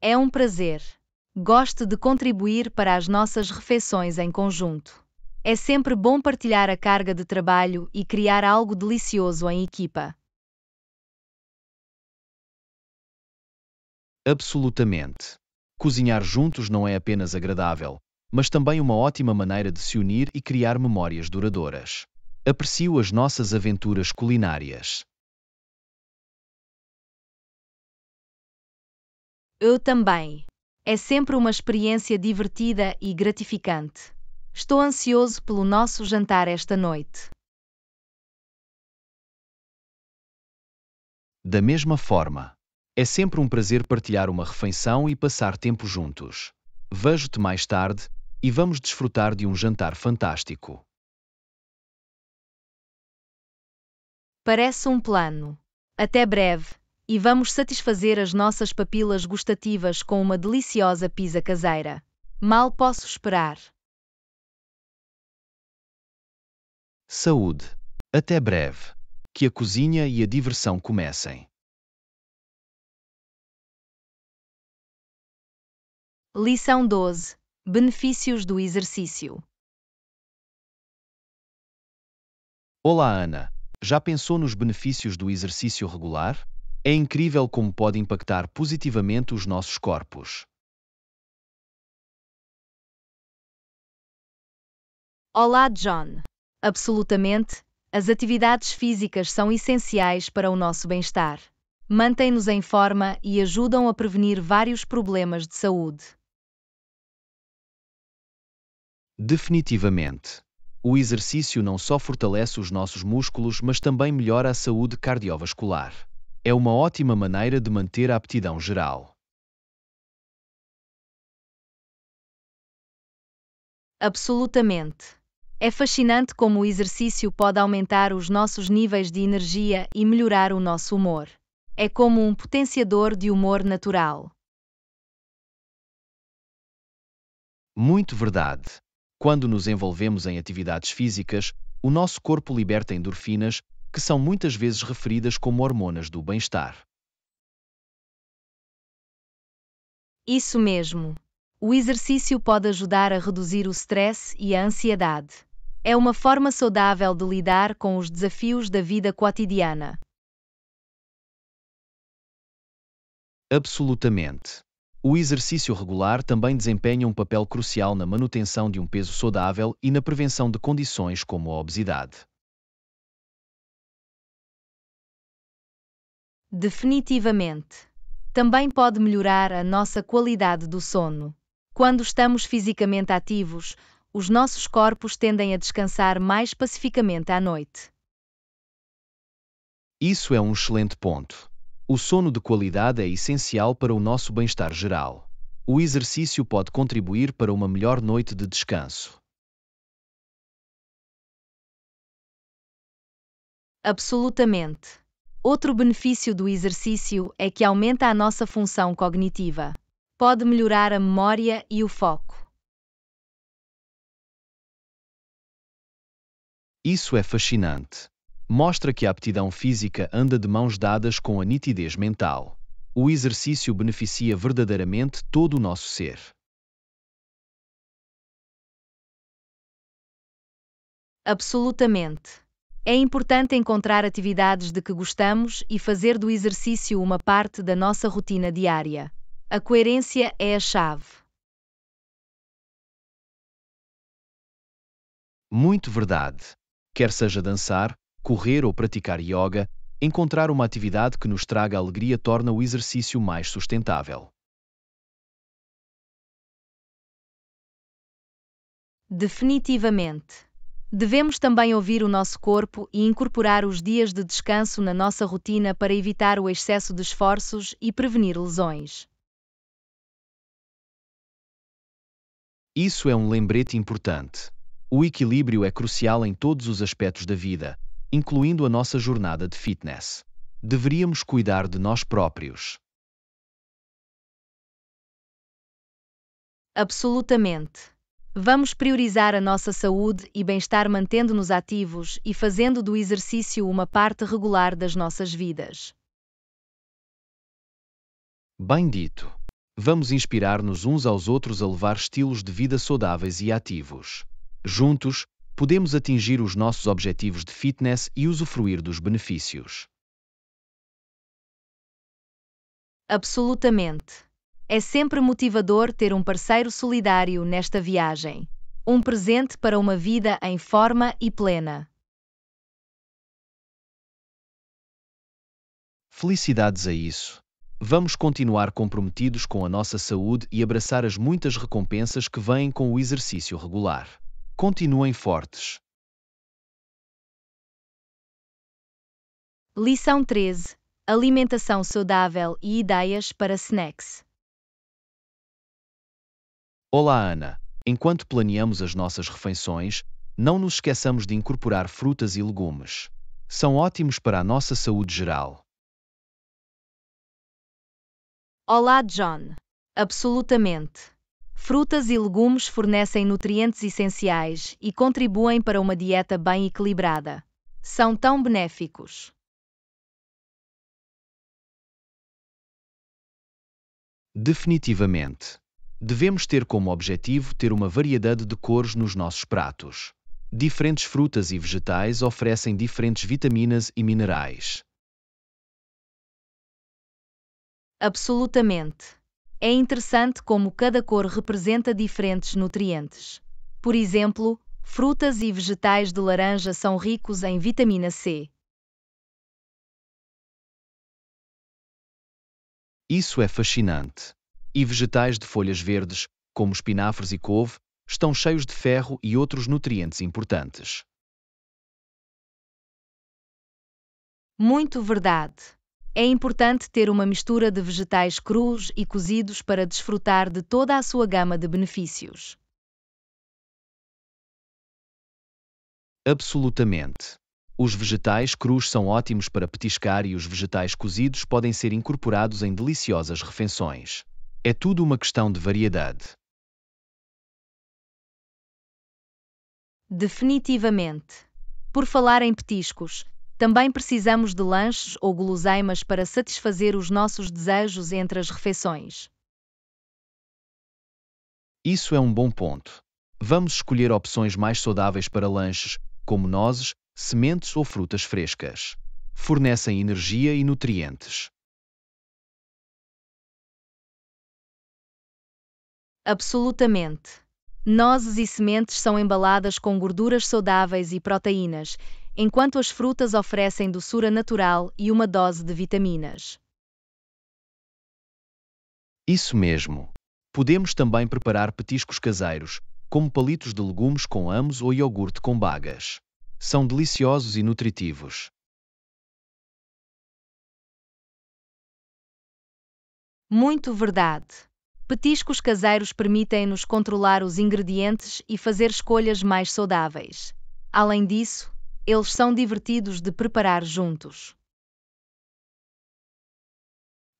É um prazer. Gosto de contribuir para as nossas refeições em conjunto. É sempre bom partilhar a carga de trabalho e criar algo delicioso em equipa. Absolutamente. Cozinhar juntos não é apenas agradável, mas também uma ótima maneira de se unir e criar memórias duradouras. Aprecio as nossas aventuras culinárias. Eu também. É sempre uma experiência divertida e gratificante. Estou ansioso pelo nosso jantar esta noite. Da mesma forma, é sempre um prazer partilhar uma refeição e passar tempo juntos. Vejo-te mais tarde e vamos desfrutar de um jantar fantástico. Parece um plano. Até breve, e vamos satisfazer as nossas papilas gustativas com uma deliciosa pizza caseira. Mal posso esperar. Saúde. Até breve. Que a cozinha e a diversão comecem. Lição 12 Benefícios do exercício. Olá, Ana. Já pensou nos benefícios do exercício regular? É incrível como pode impactar positivamente os nossos corpos. Olá, John. Absolutamente, as atividades físicas são essenciais para o nosso bem-estar. Mantêm-nos em forma e ajudam a prevenir vários problemas de saúde. Definitivamente. O exercício não só fortalece os nossos músculos, mas também melhora a saúde cardiovascular. É uma ótima maneira de manter a aptidão geral. Absolutamente. É fascinante como o exercício pode aumentar os nossos níveis de energia e melhorar o nosso humor. É como um potenciador de humor natural. Muito verdade. Quando nos envolvemos em atividades físicas, o nosso corpo liberta endorfinas, que são muitas vezes referidas como hormonas do bem-estar. Isso mesmo. O exercício pode ajudar a reduzir o stress e a ansiedade. É uma forma saudável de lidar com os desafios da vida cotidiana. Absolutamente. O exercício regular também desempenha um papel crucial na manutenção de um peso saudável e na prevenção de condições como a obesidade. Definitivamente. Também pode melhorar a nossa qualidade do sono. Quando estamos fisicamente ativos, os nossos corpos tendem a descansar mais pacificamente à noite. Isso é um excelente ponto. O sono de qualidade é essencial para o nosso bem-estar geral. O exercício pode contribuir para uma melhor noite de descanso. Absolutamente. Outro benefício do exercício é que aumenta a nossa função cognitiva. Pode melhorar a memória e o foco. Isso é fascinante. Mostra que a aptidão física anda de mãos dadas com a nitidez mental. O exercício beneficia verdadeiramente todo o nosso ser. Absolutamente. É importante encontrar atividades de que gostamos e fazer do exercício uma parte da nossa rotina diária. A coerência é a chave. Muito verdade. Quer seja dançar, correr ou praticar yoga, encontrar uma atividade que nos traga alegria torna o exercício mais sustentável. Definitivamente. Devemos também ouvir o nosso corpo e incorporar os dias de descanso na nossa rotina para evitar o excesso de esforços e prevenir lesões. Isso é um lembrete importante. O equilíbrio é crucial em todos os aspectos da vida, incluindo a nossa jornada de fitness. Deveríamos cuidar de nós próprios. Absolutamente. Vamos priorizar a nossa saúde e bem-estar mantendo-nos ativos e fazendo do exercício uma parte regular das nossas vidas. Bem dito. Vamos inspirar-nos uns aos outros a levar estilos de vida saudáveis e ativos. Juntos, podemos atingir os nossos objetivos de fitness e usufruir dos benefícios. Absolutamente. É sempre motivador ter um parceiro solidário nesta viagem. Um presente para uma vida em forma e plena. Felicidades a isso. Vamos continuar comprometidos com a nossa saúde e abraçar as muitas recompensas que vêm com o exercício regular. Continuem fortes. Lição 13: Alimentação saudável e ideias para snacks. Olá, Ana. Enquanto planeamos as nossas refeições, não nos esqueçamos de incorporar frutas e legumes. São ótimos para a nossa saúde geral. Olá, John. Absolutamente. Frutas e legumes fornecem nutrientes essenciais e contribuem para uma dieta bem equilibrada. São tão benéficos. Definitivamente. Devemos ter como objetivo ter uma variedade de cores nos nossos pratos. Diferentes frutas e vegetais oferecem diferentes vitaminas e minerais. Absolutamente. É interessante como cada cor representa diferentes nutrientes. Por exemplo, frutas e vegetais de laranja são ricos em vitamina C. Isso é fascinante e vegetais de folhas verdes, como espinafres e couve, estão cheios de ferro e outros nutrientes importantes. Muito verdade. É importante ter uma mistura de vegetais crus e cozidos para desfrutar de toda a sua gama de benefícios. Absolutamente. Os vegetais crus são ótimos para petiscar e os vegetais cozidos podem ser incorporados em deliciosas refeições. É tudo uma questão de variedade. Definitivamente. Por falar em petiscos, também precisamos de lanches ou guloseimas para satisfazer os nossos desejos entre as refeições. Isso é um bom ponto. Vamos escolher opções mais saudáveis para lanches, como nozes, sementes ou frutas frescas. Fornecem energia e nutrientes. Absolutamente. Nozes e sementes são embaladas com gorduras saudáveis e proteínas, enquanto as frutas oferecem doçura natural e uma dose de vitaminas. Isso mesmo. Podemos também preparar petiscos caseiros, como palitos de legumes com amos ou iogurte com bagas. São deliciosos e nutritivos. Muito verdade. Petiscos caseiros permitem-nos controlar os ingredientes e fazer escolhas mais saudáveis. Além disso, eles são divertidos de preparar juntos.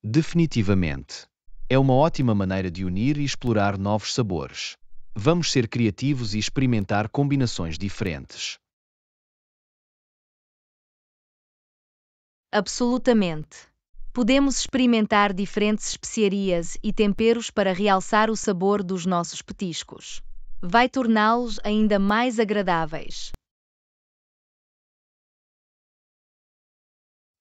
Definitivamente. É uma ótima maneira de unir e explorar novos sabores. Vamos ser criativos e experimentar combinações diferentes. Absolutamente. Podemos experimentar diferentes especiarias e temperos para realçar o sabor dos nossos petiscos. Vai torná-los ainda mais agradáveis.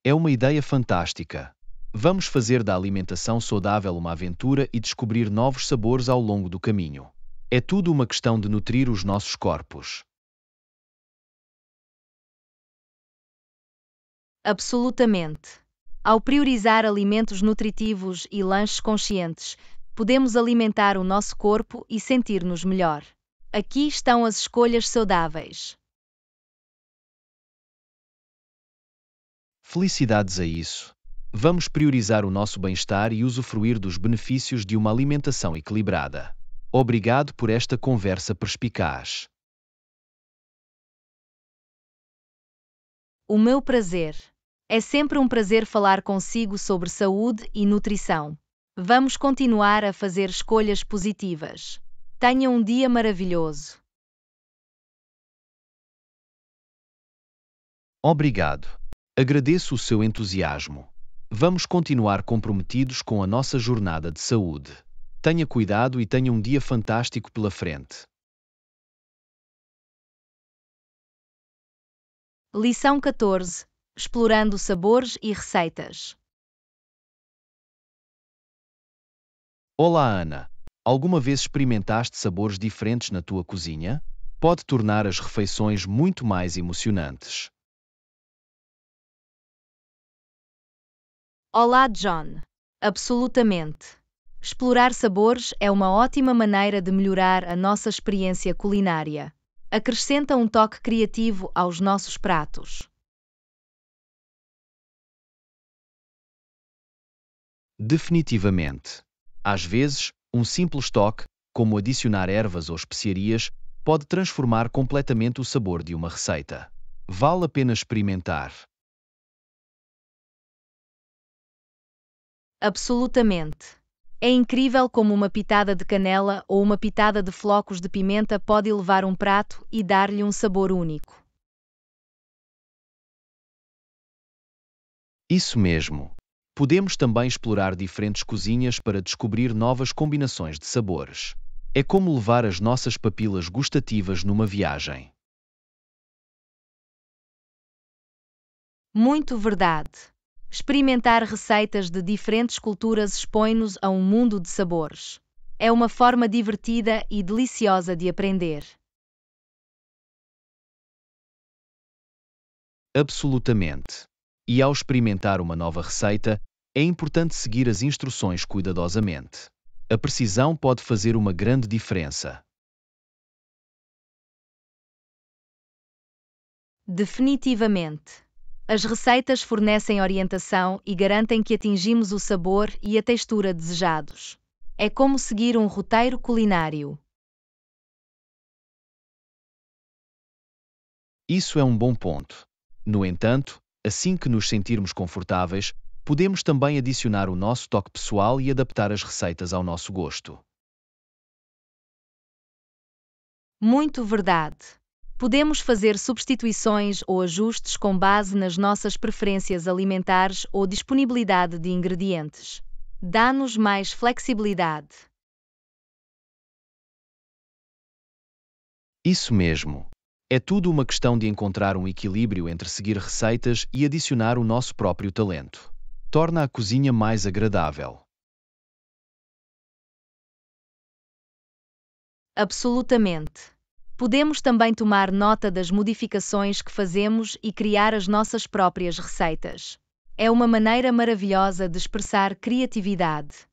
É uma ideia fantástica. Vamos fazer da alimentação saudável uma aventura e descobrir novos sabores ao longo do caminho. É tudo uma questão de nutrir os nossos corpos. Absolutamente. Ao priorizar alimentos nutritivos e lanches conscientes, podemos alimentar o nosso corpo e sentir-nos melhor. Aqui estão as escolhas saudáveis. Felicidades a isso. Vamos priorizar o nosso bem-estar e usufruir dos benefícios de uma alimentação equilibrada. Obrigado por esta conversa perspicaz. O meu prazer. É sempre um prazer falar consigo sobre saúde e nutrição. Vamos continuar a fazer escolhas positivas. Tenha um dia maravilhoso. Obrigado. Agradeço o seu entusiasmo. Vamos continuar comprometidos com a nossa jornada de saúde. Tenha cuidado e tenha um dia fantástico pela frente. Lição 14 Explorando sabores e receitas. Olá, Ana. Alguma vez experimentaste sabores diferentes na tua cozinha? Pode tornar as refeições muito mais emocionantes. Olá, John. Absolutamente. Explorar sabores é uma ótima maneira de melhorar a nossa experiência culinária. Acrescenta um toque criativo aos nossos pratos. Definitivamente. Às vezes, um simples toque, como adicionar ervas ou especiarias, pode transformar completamente o sabor de uma receita. Vale a pena experimentar. Absolutamente. É incrível como uma pitada de canela ou uma pitada de flocos de pimenta pode elevar um prato e dar-lhe um sabor único. Isso mesmo. Podemos também explorar diferentes cozinhas para descobrir novas combinações de sabores. É como levar as nossas papilas gustativas numa viagem. Muito verdade. Experimentar receitas de diferentes culturas expõe-nos a um mundo de sabores. É uma forma divertida e deliciosa de aprender. Absolutamente. E ao experimentar uma nova receita, é importante seguir as instruções cuidadosamente. A precisão pode fazer uma grande diferença. Definitivamente. As receitas fornecem orientação e garantem que atingimos o sabor e a textura desejados. É como seguir um roteiro culinário. Isso é um bom ponto. No entanto, assim que nos sentirmos confortáveis, podemos também adicionar o nosso toque pessoal e adaptar as receitas ao nosso gosto. Muito verdade. Podemos fazer substituições ou ajustes com base nas nossas preferências alimentares ou disponibilidade de ingredientes. Dá-nos mais flexibilidade. Isso mesmo. É tudo uma questão de encontrar um equilíbrio entre seguir receitas e adicionar o nosso próprio talento. Torna a cozinha mais agradável. Absolutamente. Podemos também tomar nota das modificações que fazemos e criar as nossas próprias receitas. É uma maneira maravilhosa de expressar criatividade.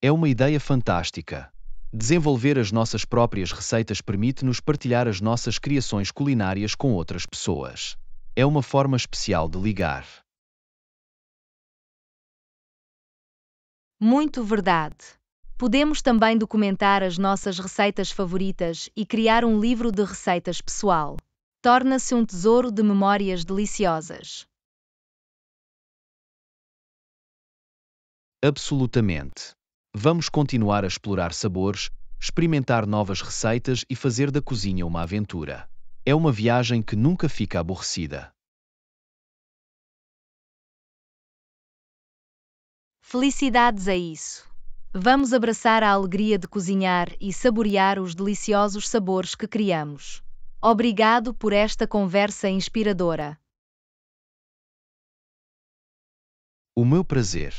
É uma ideia fantástica. Desenvolver as nossas próprias receitas permite-nos partilhar as nossas criações culinárias com outras pessoas. É uma forma especial de ligar. Muito verdade. Podemos também documentar as nossas receitas favoritas e criar um livro de receitas pessoal. Torna-se um tesouro de memórias deliciosas. Absolutamente. Vamos continuar a explorar sabores, experimentar novas receitas e fazer da cozinha uma aventura. É uma viagem que nunca fica aborrecida. Felicidades a isso! Vamos abraçar a alegria de cozinhar e saborear os deliciosos sabores que criamos. Obrigado por esta conversa inspiradora. O meu prazer.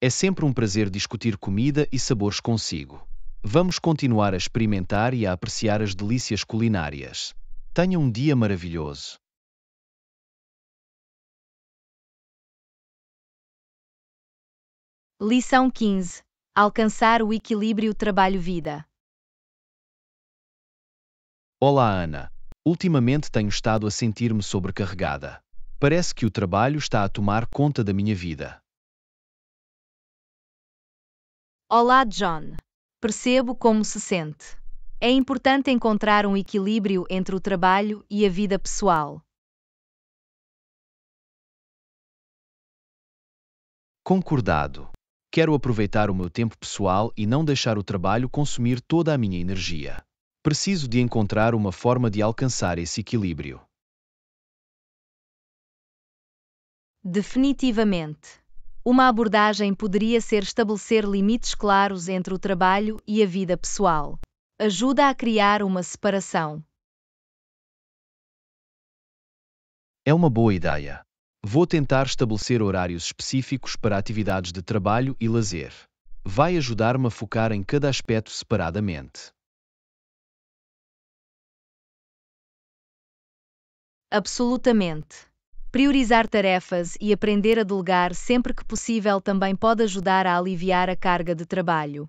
É sempre um prazer discutir comida e sabores consigo. Vamos continuar a experimentar e a apreciar as delícias culinárias. Tenha um dia maravilhoso. Lição 15: Alcançar o equilíbrio trabalho-vida. Olá, Ana. Ultimamente tenho estado a sentir-me sobrecarregada. Parece que o trabalho está a tomar conta da minha vida. Olá, John. Percebo como se sente. É importante encontrar um equilíbrio entre o trabalho e a vida pessoal. Concordado. Quero aproveitar o meu tempo pessoal e não deixar o trabalho consumir toda a minha energia. Preciso de encontrar uma forma de alcançar esse equilíbrio. Definitivamente. Uma abordagem poderia ser estabelecer limites claros entre o trabalho e a vida pessoal. Ajuda a criar uma separação. É uma boa ideia. Vou tentar estabelecer horários específicos para atividades de trabalho e lazer. Vai ajudar-me a focar em cada aspecto separadamente. Absolutamente. Priorizar tarefas e aprender a delegar sempre que possível também pode ajudar a aliviar a carga de trabalho.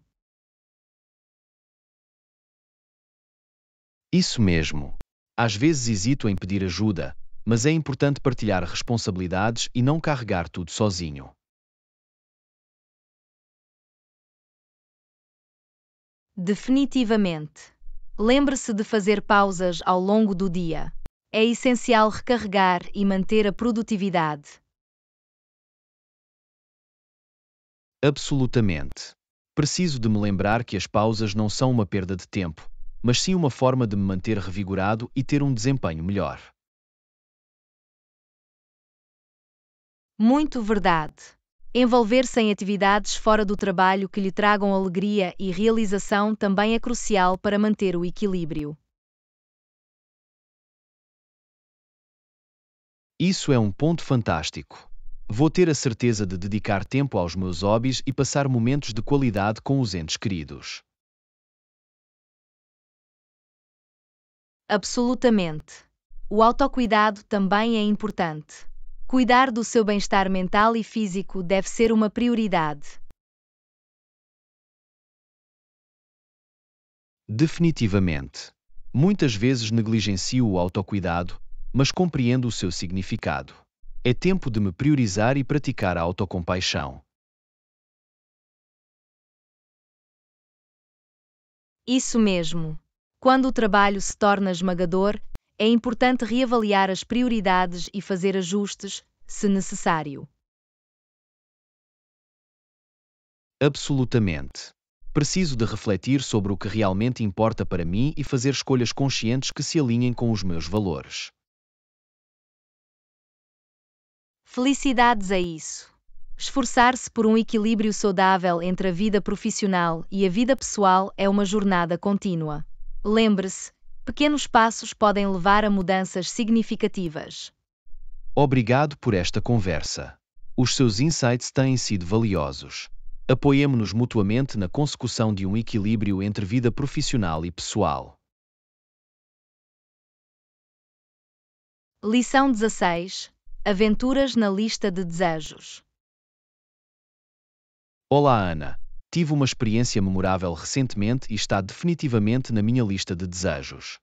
Isso mesmo. Às vezes hesito em pedir ajuda, mas é importante partilhar responsabilidades e não carregar tudo sozinho. Definitivamente. Lembre-se de fazer pausas ao longo do dia. É essencial recarregar e manter a produtividade. Absolutamente. Preciso de me lembrar que as pausas não são uma perda de tempo, mas sim uma forma de me manter revigorado e ter um desempenho melhor. Muito verdade. Envolver-se em atividades fora do trabalho que lhe tragam alegria e realização também é crucial para manter o equilíbrio. Isso é um ponto fantástico. Vou ter a certeza de dedicar tempo aos meus hobbies e passar momentos de qualidade com os entes queridos. Absolutamente. O autocuidado também é importante. Cuidar do seu bem-estar mental e físico deve ser uma prioridade. Definitivamente. Muitas vezes negligencio o autocuidado mas compreendo o seu significado. É tempo de me priorizar e praticar a autocompaixão. Isso mesmo. Quando o trabalho se torna esmagador, é importante reavaliar as prioridades e fazer ajustes, se necessário. Absolutamente. Preciso de refletir sobre o que realmente importa para mim e fazer escolhas conscientes que se alinhem com os meus valores. Felicidades a isso. Esforçar-se por um equilíbrio saudável entre a vida profissional e a vida pessoal é uma jornada contínua. Lembre-se, pequenos passos podem levar a mudanças significativas. Obrigado por esta conversa. Os seus insights têm sido valiosos. Apoiemo-nos mutuamente na consecução de um equilíbrio entre vida profissional e pessoal. Lição 16 Aventuras na lista de desejos. Olá, Ana. Tive uma experiência memorável recentemente e está definitivamente na minha lista de desejos.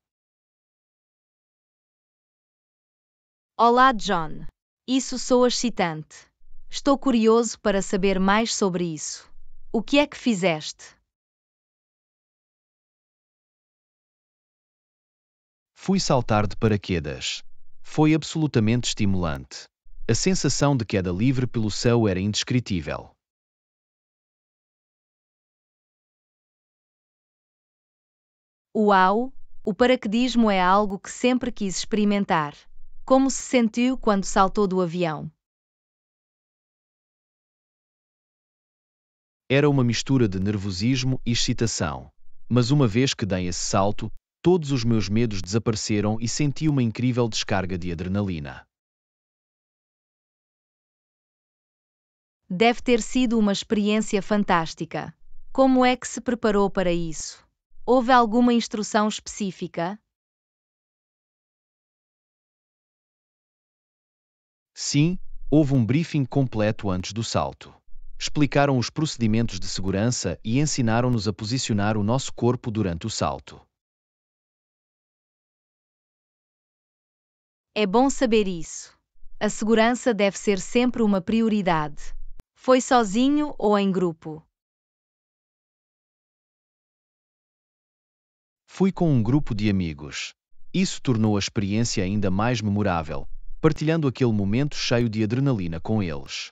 Olá, John. Isso soa excitante. Estou curioso para saber mais sobre isso. O que é que fizeste? Fui saltar de paraquedas. Foi absolutamente estimulante. A sensação de queda livre pelo céu era indescritível. Uau! O paraquedismo é algo que sempre quis experimentar. Como se sentiu quando saltou do avião? Era uma mistura de nervosismo e excitação. Mas uma vez que dei esse salto, todos os meus medos desapareceram e senti uma incrível descarga de adrenalina. Deve ter sido uma experiência fantástica. Como é que se preparou para isso? Houve alguma instrução específica? Sim, houve um briefing completo antes do salto. Explicaram os procedimentos de segurança e ensinaram-nos a posicionar o nosso corpo durante o salto. É bom saber isso. A segurança deve ser sempre uma prioridade. Foi sozinho ou em grupo? Fui com um grupo de amigos. Isso tornou a experiência ainda mais memorável, partilhando aquele momento cheio de adrenalina com eles.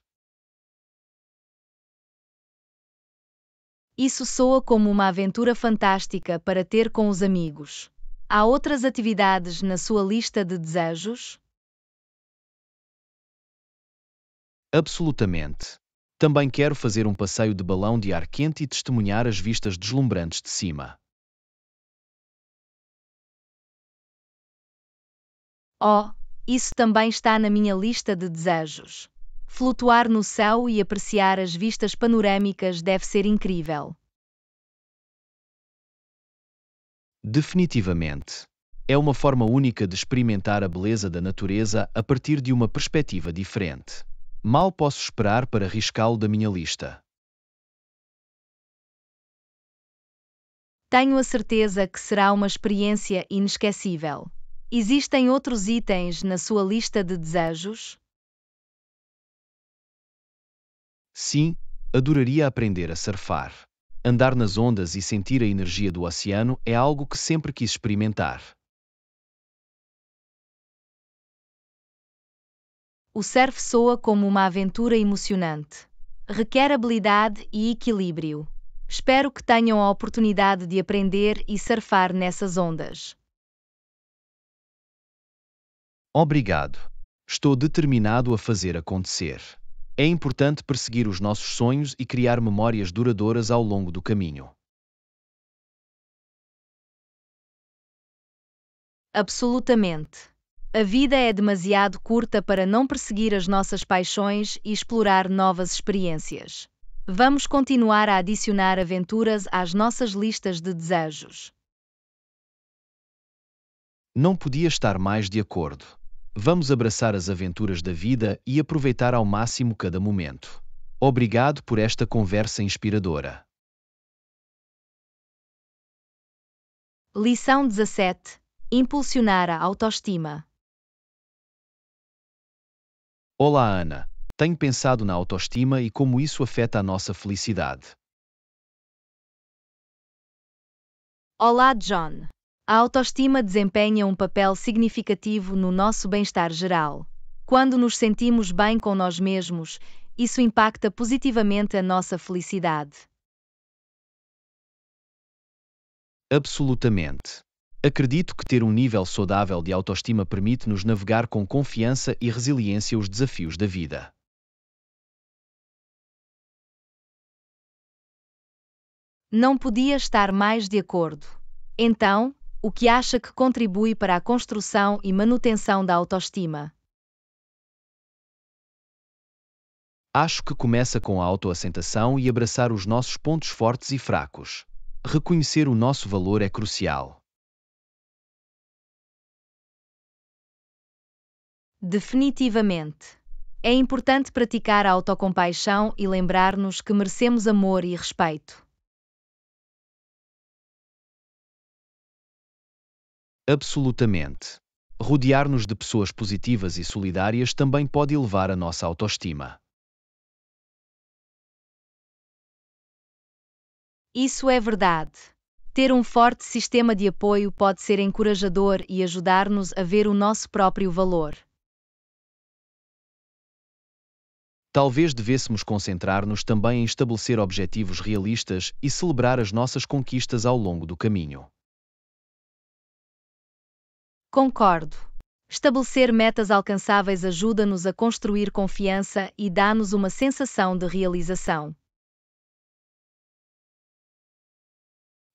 Isso soa como uma aventura fantástica para ter com os amigos. Há outras atividades na sua lista de desejos? Absolutamente. Também quero fazer um passeio de balão de ar quente e testemunhar as vistas deslumbrantes de cima. Oh, isso também está na minha lista de desejos. Flutuar no céu e apreciar as vistas panorâmicas deve ser incrível. Definitivamente. É uma forma única de experimentar a beleza da natureza a partir de uma perspectiva diferente. Mal posso esperar para riscá-lo da minha lista. Tenho a certeza que será uma experiência inesquecível. Existem outros itens na sua lista de desejos? Sim, adoraria aprender a surfar. Andar nas ondas e sentir a energia do oceano é algo que sempre quis experimentar. O surf soa como uma aventura emocionante. Requer habilidade e equilíbrio. Espero que tenham a oportunidade de aprender e surfar nessas ondas. Obrigado. Estou determinado a fazer acontecer. É importante perseguir os nossos sonhos e criar memórias duradouras ao longo do caminho. Absolutamente. A vida é demasiado curta para não perseguir as nossas paixões e explorar novas experiências. Vamos continuar a adicionar aventuras às nossas listas de desejos. Não podia estar mais de acordo. Vamos abraçar as aventuras da vida e aproveitar ao máximo cada momento. Obrigado por esta conversa inspiradora. Lição 17 Impulsionar a autoestima. Olá, Ana. Tenho pensado na autoestima e como isso afeta a nossa felicidade. Olá, John. A autoestima desempenha um papel significativo no nosso bem-estar geral. Quando nos sentimos bem com nós mesmos, isso impacta positivamente a nossa felicidade. Absolutamente. Acredito que ter um nível saudável de autoestima permite-nos navegar com confiança e resiliência os desafios da vida. Não podia estar mais de acordo. Então, o que acha que contribui para a construção e manutenção da autoestima? Acho que começa com a autoaceitação e abraçar os nossos pontos fortes e fracos. Reconhecer o nosso valor é crucial. Definitivamente. É importante praticar a autocompaixão e lembrar-nos que merecemos amor e respeito. Absolutamente. Rodear-nos de pessoas positivas e solidárias também pode elevar a nossa autoestima. Isso é verdade. Ter um forte sistema de apoio pode ser encorajador e ajudar-nos a ver o nosso próprio valor. Talvez devêssemos concentrar-nos também em estabelecer objetivos realistas e celebrar as nossas conquistas ao longo do caminho. Concordo. Estabelecer metas alcançáveis ajuda-nos a construir confiança e dá-nos uma sensação de realização.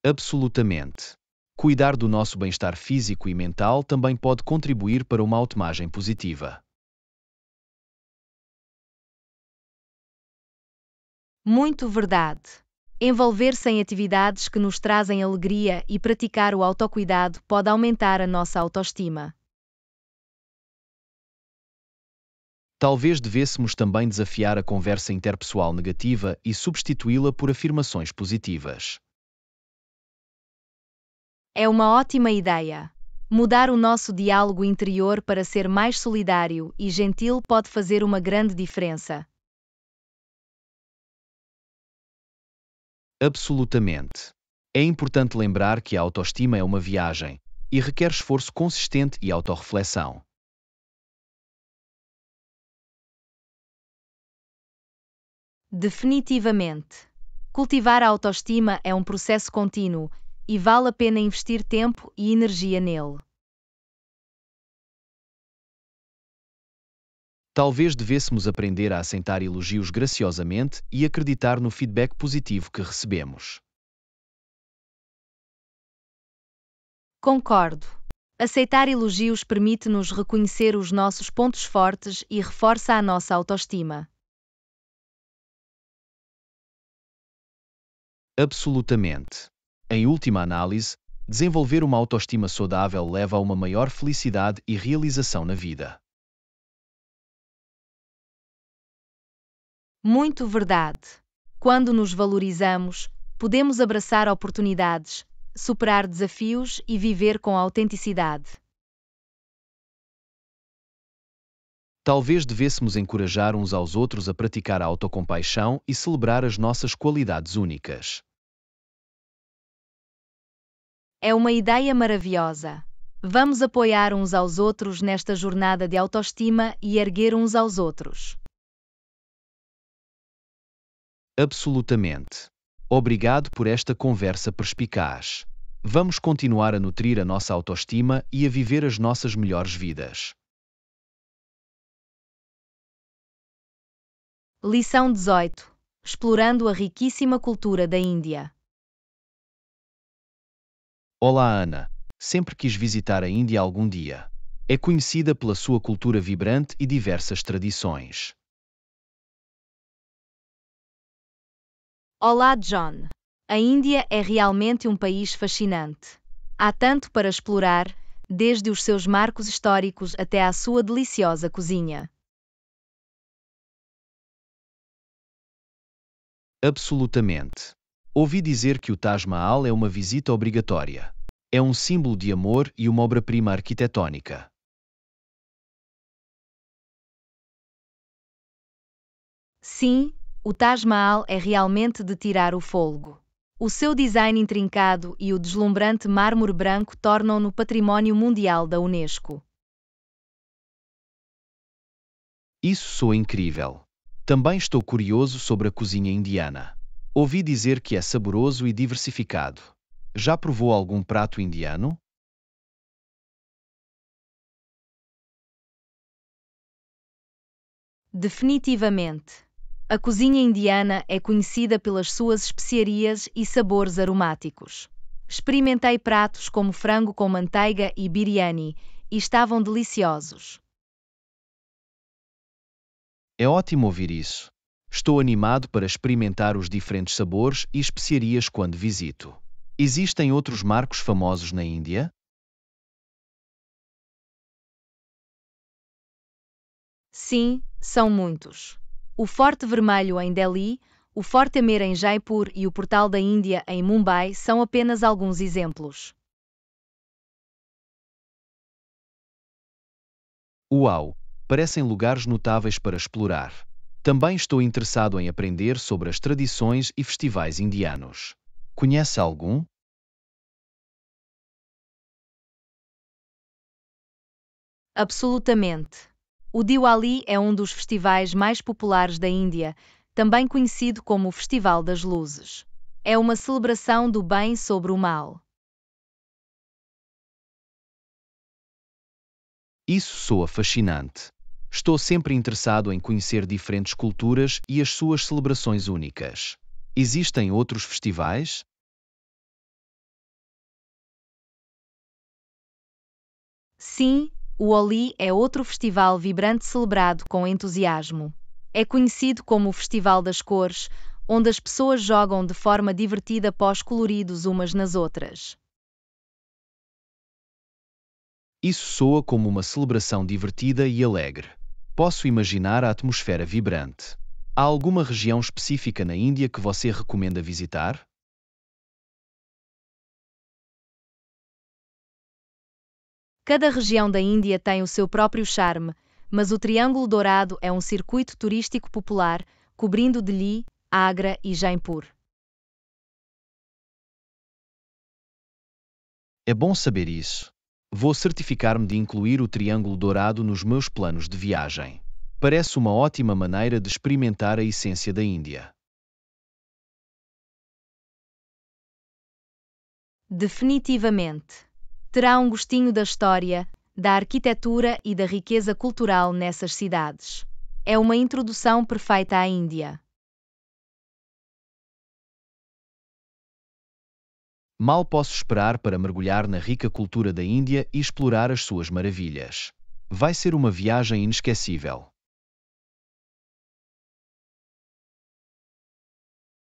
Absolutamente. Cuidar do nosso bem-estar físico e mental também pode contribuir para uma autoimagem positiva. Muito verdade. Envolver-se em atividades que nos trazem alegria e praticar o autocuidado pode aumentar a nossa autoestima. Talvez devêssemos também desafiar a conversa interpessoal negativa e substituí-la por afirmações positivas. É uma ótima ideia. Mudar o nosso diálogo interior para ser mais solidário e gentil pode fazer uma grande diferença. Absolutamente. É importante lembrar que a autoestima é uma viagem e requer esforço consistente e autorreflexão. Definitivamente. Cultivar a autoestima é um processo contínuo e vale a pena investir tempo e energia nele. Talvez devêssemos aprender a aceitar elogios graciosamente e acreditar no feedback positivo que recebemos. Concordo. Aceitar elogios permite-nos reconhecer os nossos pontos fortes e reforça a nossa autoestima. Absolutamente. Em última análise, desenvolver uma autoestima saudável leva a uma maior felicidade e realização na vida. Muito verdade. Quando nos valorizamos, podemos abraçar oportunidades, superar desafios e viver com autenticidade. Talvez devêssemos encorajar uns aos outros a praticar a autocompaixão e celebrar as nossas qualidades únicas. É uma ideia maravilhosa. Vamos apoiar uns aos outros nesta jornada de autoestima e erguer uns aos outros. Absolutamente. Obrigado por esta conversa perspicaz. Vamos continuar a nutrir a nossa autoestima e a viver as nossas melhores vidas. Lição 18 Explorando a riquíssima cultura da Índia. Olá, Ana. Sempre quis visitar a Índia algum dia. É conhecida pela sua cultura vibrante e diversas tradições. Olá, John. A Índia é realmente um país fascinante. Há tanto para explorar, desde os seus marcos históricos até à sua deliciosa cozinha. Absolutamente. Ouvi dizer que o Taj Mahal é uma visita obrigatória. É um símbolo de amor e uma obra-prima arquitetônica. Sim, o Taj Mahal é realmente de tirar o fôlego. O seu design intrincado e o deslumbrante mármore branco tornam-no património mundial da Unesco. Isso soa incrível. Também estou curioso sobre a cozinha indiana. Ouvi dizer que é saboroso e diversificado. Já provou algum prato indiano? Definitivamente. A cozinha indiana é conhecida pelas suas especiarias e sabores aromáticos. Experimentei pratos como frango com manteiga e biryani e estavam deliciosos. É ótimo ouvir isso. Estou animado para experimentar os diferentes sabores e especiarias quando visito. Existem outros marcos famosos na Índia? Sim, são muitos. O Forte Vermelho em Delhi, o Forte Amer em Jaipur e o Portal da Índia em Mumbai são apenas alguns exemplos. Uau! Parecem lugares notáveis para explorar. Também estou interessado em aprender sobre as tradições e festivais indianos. Conhece algum? Absolutamente. O Diwali é um dos festivais mais populares da Índia, também conhecido como o Festival das Luzes. É uma celebração do bem sobre o mal. Isso soa fascinante. Estou sempre interessado em conhecer diferentes culturas e as suas celebrações únicas. Existem outros festivais? Sim, o Holi é outro festival vibrante celebrado com entusiasmo. É conhecido como o Festival das Cores, onde as pessoas jogam de forma divertida pós coloridos umas nas outras. Isso soa como uma celebração divertida e alegre. Posso imaginar a atmosfera vibrante. Há alguma região específica na Índia que você recomenda visitar? Cada região da Índia tem o seu próprio charme, mas o Triângulo Dourado é um circuito turístico popular, cobrindo Delhi, Agra e Jaipur. É bom saber isso. Vou certificar-me de incluir o Triângulo Dourado nos meus planos de viagem. Parece uma ótima maneira de experimentar a essência da Índia. Definitivamente terá um gostinho da história, da arquitetura e da riqueza cultural nessas cidades. É uma introdução perfeita à Índia. Mal posso esperar para mergulhar na rica cultura da Índia e explorar as suas maravilhas. Vai ser uma viagem inesquecível.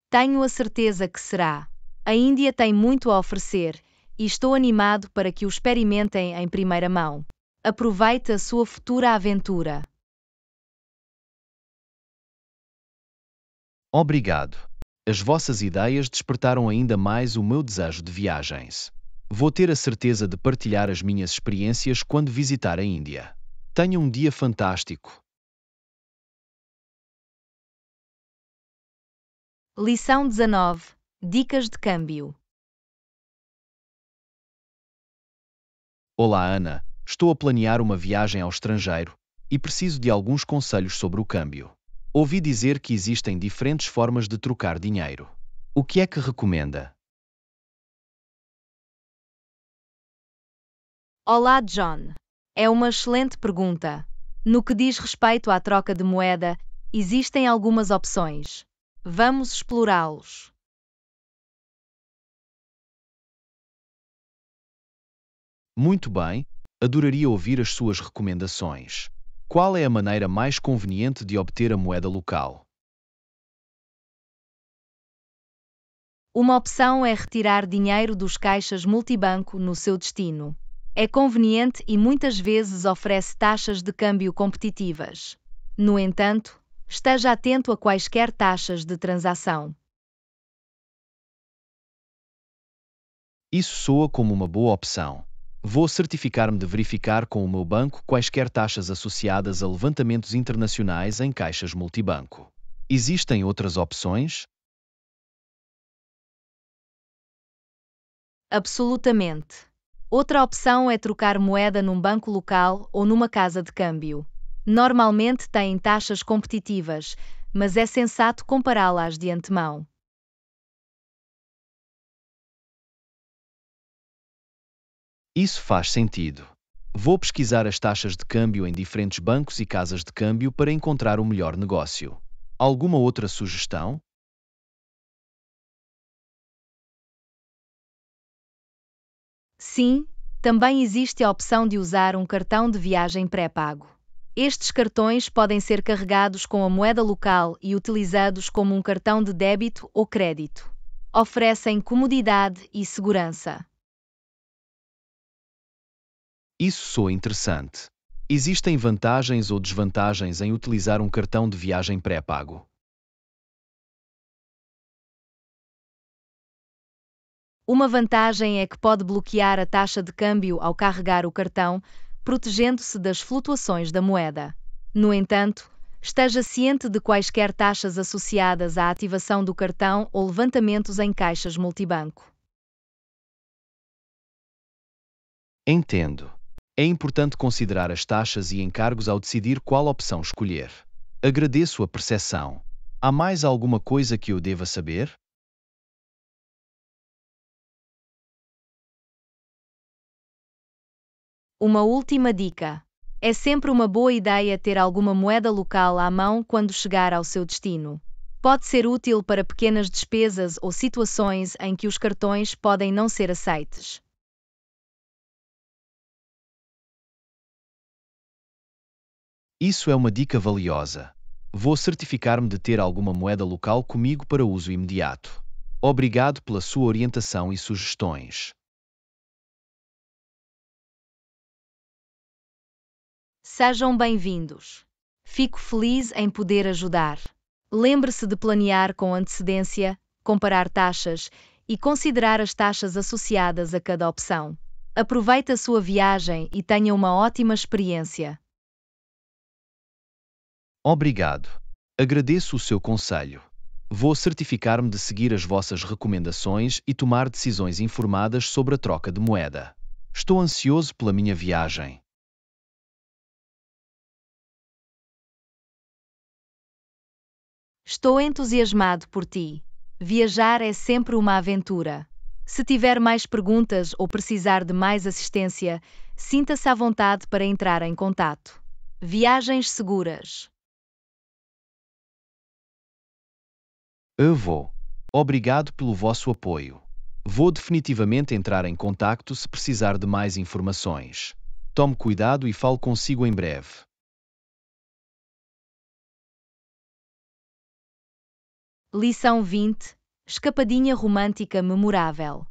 Tenho a certeza que será. A Índia tem muito a oferecer e estou animado para que o experimentem em primeira mão. Aproveite a sua futura aventura. Obrigado. As vossas ideias despertaram ainda mais o meu desejo de viagens. Vou ter a certeza de partilhar as minhas experiências quando visitar a Índia. Tenha um dia fantástico. Lição 19 Dicas de câmbio Olá, Ana. Estou a planear uma viagem ao estrangeiro e preciso de alguns conselhos sobre o câmbio. Ouvi dizer que existem diferentes formas de trocar dinheiro. O que é que recomenda? Olá, John. É uma excelente pergunta. No que diz respeito à troca de moeda, existem algumas opções. Vamos explorá-los. Muito bem, adoraria ouvir as suas recomendações. Qual é a maneira mais conveniente de obter a moeda local? Uma opção é retirar dinheiro dos caixas multibanco no seu destino. É conveniente e muitas vezes oferece taxas de câmbio competitivas. No entanto, esteja atento a quaisquer taxas de transação. Isso soa como uma boa opção. Vou certificar-me de verificar com o meu banco quaisquer taxas associadas a levantamentos internacionais em caixas multibanco. Existem outras opções? Absolutamente. Outra opção é trocar moeda num banco local ou numa casa de câmbio. Normalmente têm taxas competitivas, mas é sensato compará-las de antemão. Isso faz sentido. Vou pesquisar as taxas de câmbio em diferentes bancos e casas de câmbio para encontrar o melhor negócio. Alguma outra sugestão? Sim, também existe a opção de usar um cartão de viagem pré-pago. Estes cartões podem ser carregados com a moeda local e utilizados como um cartão de débito ou crédito. Oferecem comodidade e segurança. Isso soa interessante. Existem vantagens ou desvantagens em utilizar um cartão de viagem pré-pago? Uma vantagem é que pode bloquear a taxa de câmbio ao carregar o cartão, protegendo-se das flutuações da moeda. No entanto, esteja ciente de quaisquer taxas associadas à ativação do cartão ou levantamentos em caixas multibanco. Entendo. É importante considerar as taxas e encargos ao decidir qual opção escolher. Agradeço a percepção. Há mais alguma coisa que eu deva saber? Uma última dica: é sempre uma boa ideia ter alguma moeda local à mão quando chegar ao seu destino. Pode ser útil para pequenas despesas ou situações em que os cartões podem não ser aceites. Isso é uma dica valiosa. Vou certificar-me de ter alguma moeda local comigo para uso imediato. Obrigado pela sua orientação e sugestões. Sejam bem-vindos. Fico feliz em poder ajudar. Lembre-se de planear com antecedência, comparar taxas e considerar as taxas associadas a cada opção. Aproveite a sua viagem e tenha uma ótima experiência. Obrigado. Agradeço o seu conselho. Vou certificar-me de seguir as vossas recomendações e tomar decisões informadas sobre a troca de moeda. Estou ansioso pela minha viagem. Estou entusiasmado por ti. Viajar é sempre uma aventura. Se tiver mais perguntas ou precisar de mais assistência, sinta-se à vontade para entrar em contato. Viagens seguras. Eu vou. Obrigado pelo vosso apoio. Vou definitivamente entrar em contato se precisar de mais informações. Tome cuidado e falo consigo em breve. Lição 20 Escapadinha romântica memorável.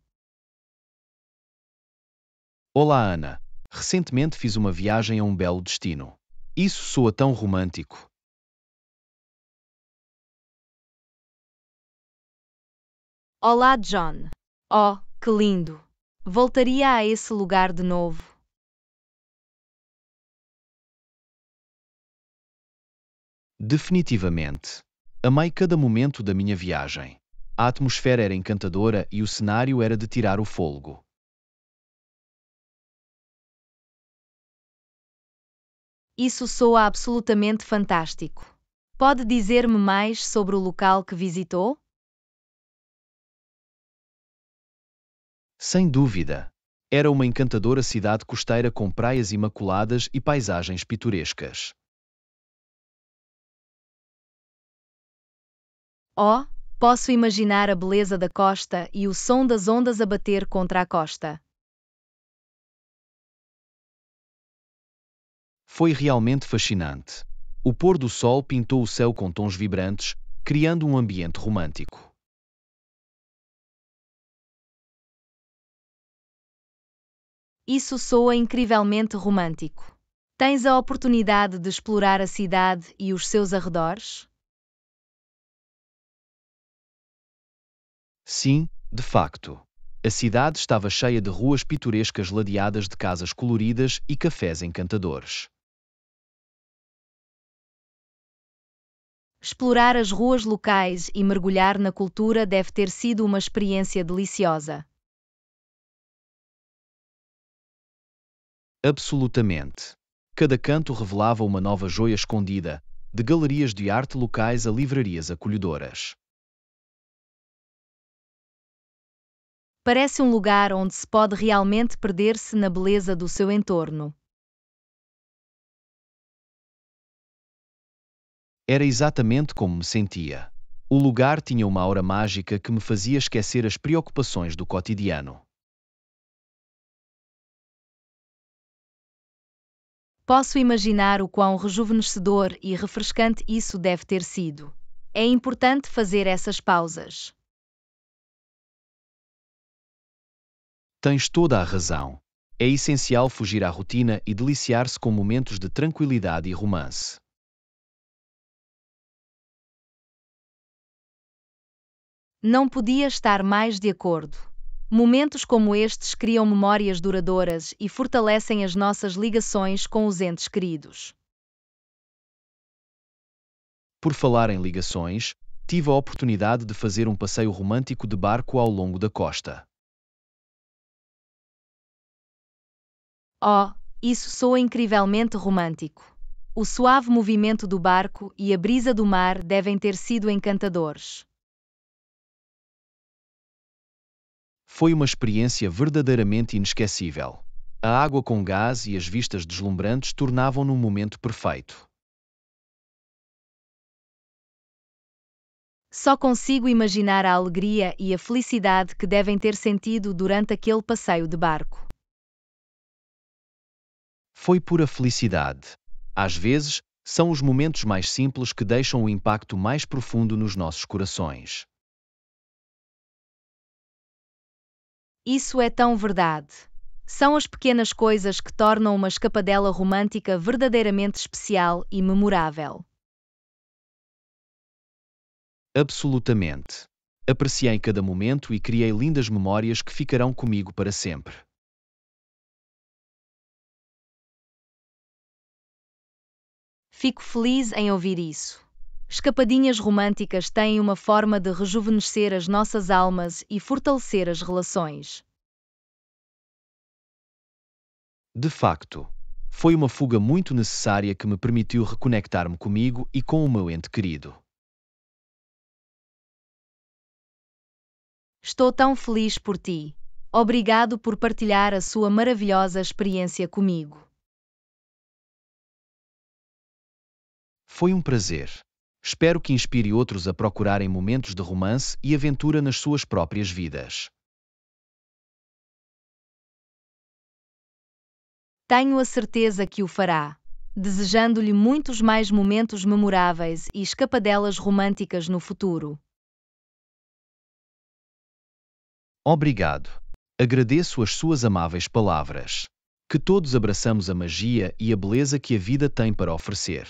Olá, Ana. Recentemente fiz uma viagem a um belo destino. Isso soa tão romântico. Olá, John. Oh, que lindo! Voltaria a esse lugar de novo. Definitivamente. Amei cada momento da minha viagem. A atmosfera era encantadora e o cenário era de tirar o fôlego. Isso soa absolutamente fantástico. Pode dizer-me mais sobre o local que visitou? Sem dúvida. Era uma encantadora cidade costeira com praias imaculadas e paisagens pitorescas. Oh, posso imaginar a beleza da costa e o som das ondas a bater contra a costa. Foi realmente fascinante. O pôr do sol pintou o céu com tons vibrantes, criando um ambiente romântico. Isso soa incrivelmente romântico. Tens a oportunidade de explorar a cidade e os seus arredores? Sim, de facto. A cidade estava cheia de ruas pitorescas ladeadas de casas coloridas e cafés encantadores. Explorar as ruas locais e mergulhar na cultura deve ter sido uma experiência deliciosa. Absolutamente. Cada canto revelava uma nova joia escondida, de galerias de arte locais a livrarias acolhedoras. Parece um lugar onde se pode realmente perder-se na beleza do seu entorno. Era exatamente como me sentia. O lugar tinha uma aura mágica que me fazia esquecer as preocupações do cotidiano. Posso imaginar o quão rejuvenescedor e refrescante isso deve ter sido. É importante fazer essas pausas. Tens toda a razão. É essencial fugir à rotina e deliciar-se com momentos de tranquilidade e romance. Não podia estar mais de acordo. Momentos como estes criam memórias duradouras e fortalecem as nossas ligações com os entes queridos. Por falar em ligações, tive a oportunidade de fazer um passeio romântico de barco ao longo da costa. Oh, isso soa incrivelmente romântico. O suave movimento do barco e a brisa do mar devem ter sido encantadores. Foi uma experiência verdadeiramente inesquecível. A água com gás e as vistas deslumbrantes tornavam-no um momento perfeito. Só consigo imaginar a alegria e a felicidade que devem ter sentido durante aquele passeio de barco. Foi pura felicidade. Às vezes, são os momentos mais simples que deixam o impacto mais profundo nos nossos corações. Isso é tão verdade. São as pequenas coisas que tornam uma escapadela romântica verdadeiramente especial e memorável. Absolutamente. Apreciei cada momento e criei lindas memórias que ficarão comigo para sempre. Fico feliz em ouvir isso. Escapadinhas românticas têm uma forma de rejuvenescer as nossas almas e fortalecer as relações. De facto, foi uma fuga muito necessária que me permitiu reconectar-me comigo e com o meu ente querido. Estou tão feliz por ti. Obrigado por partilhar a sua maravilhosa experiência comigo. Foi um prazer. Espero que inspire outros a procurarem momentos de romance e aventura nas suas próprias vidas. Tenho a certeza que o fará, desejando-lhe muitos mais momentos memoráveis e escapadelas românticas no futuro. Obrigado. Agradeço as suas amáveis palavras. Que todos abraçamos a magia e a beleza que a vida tem para oferecer.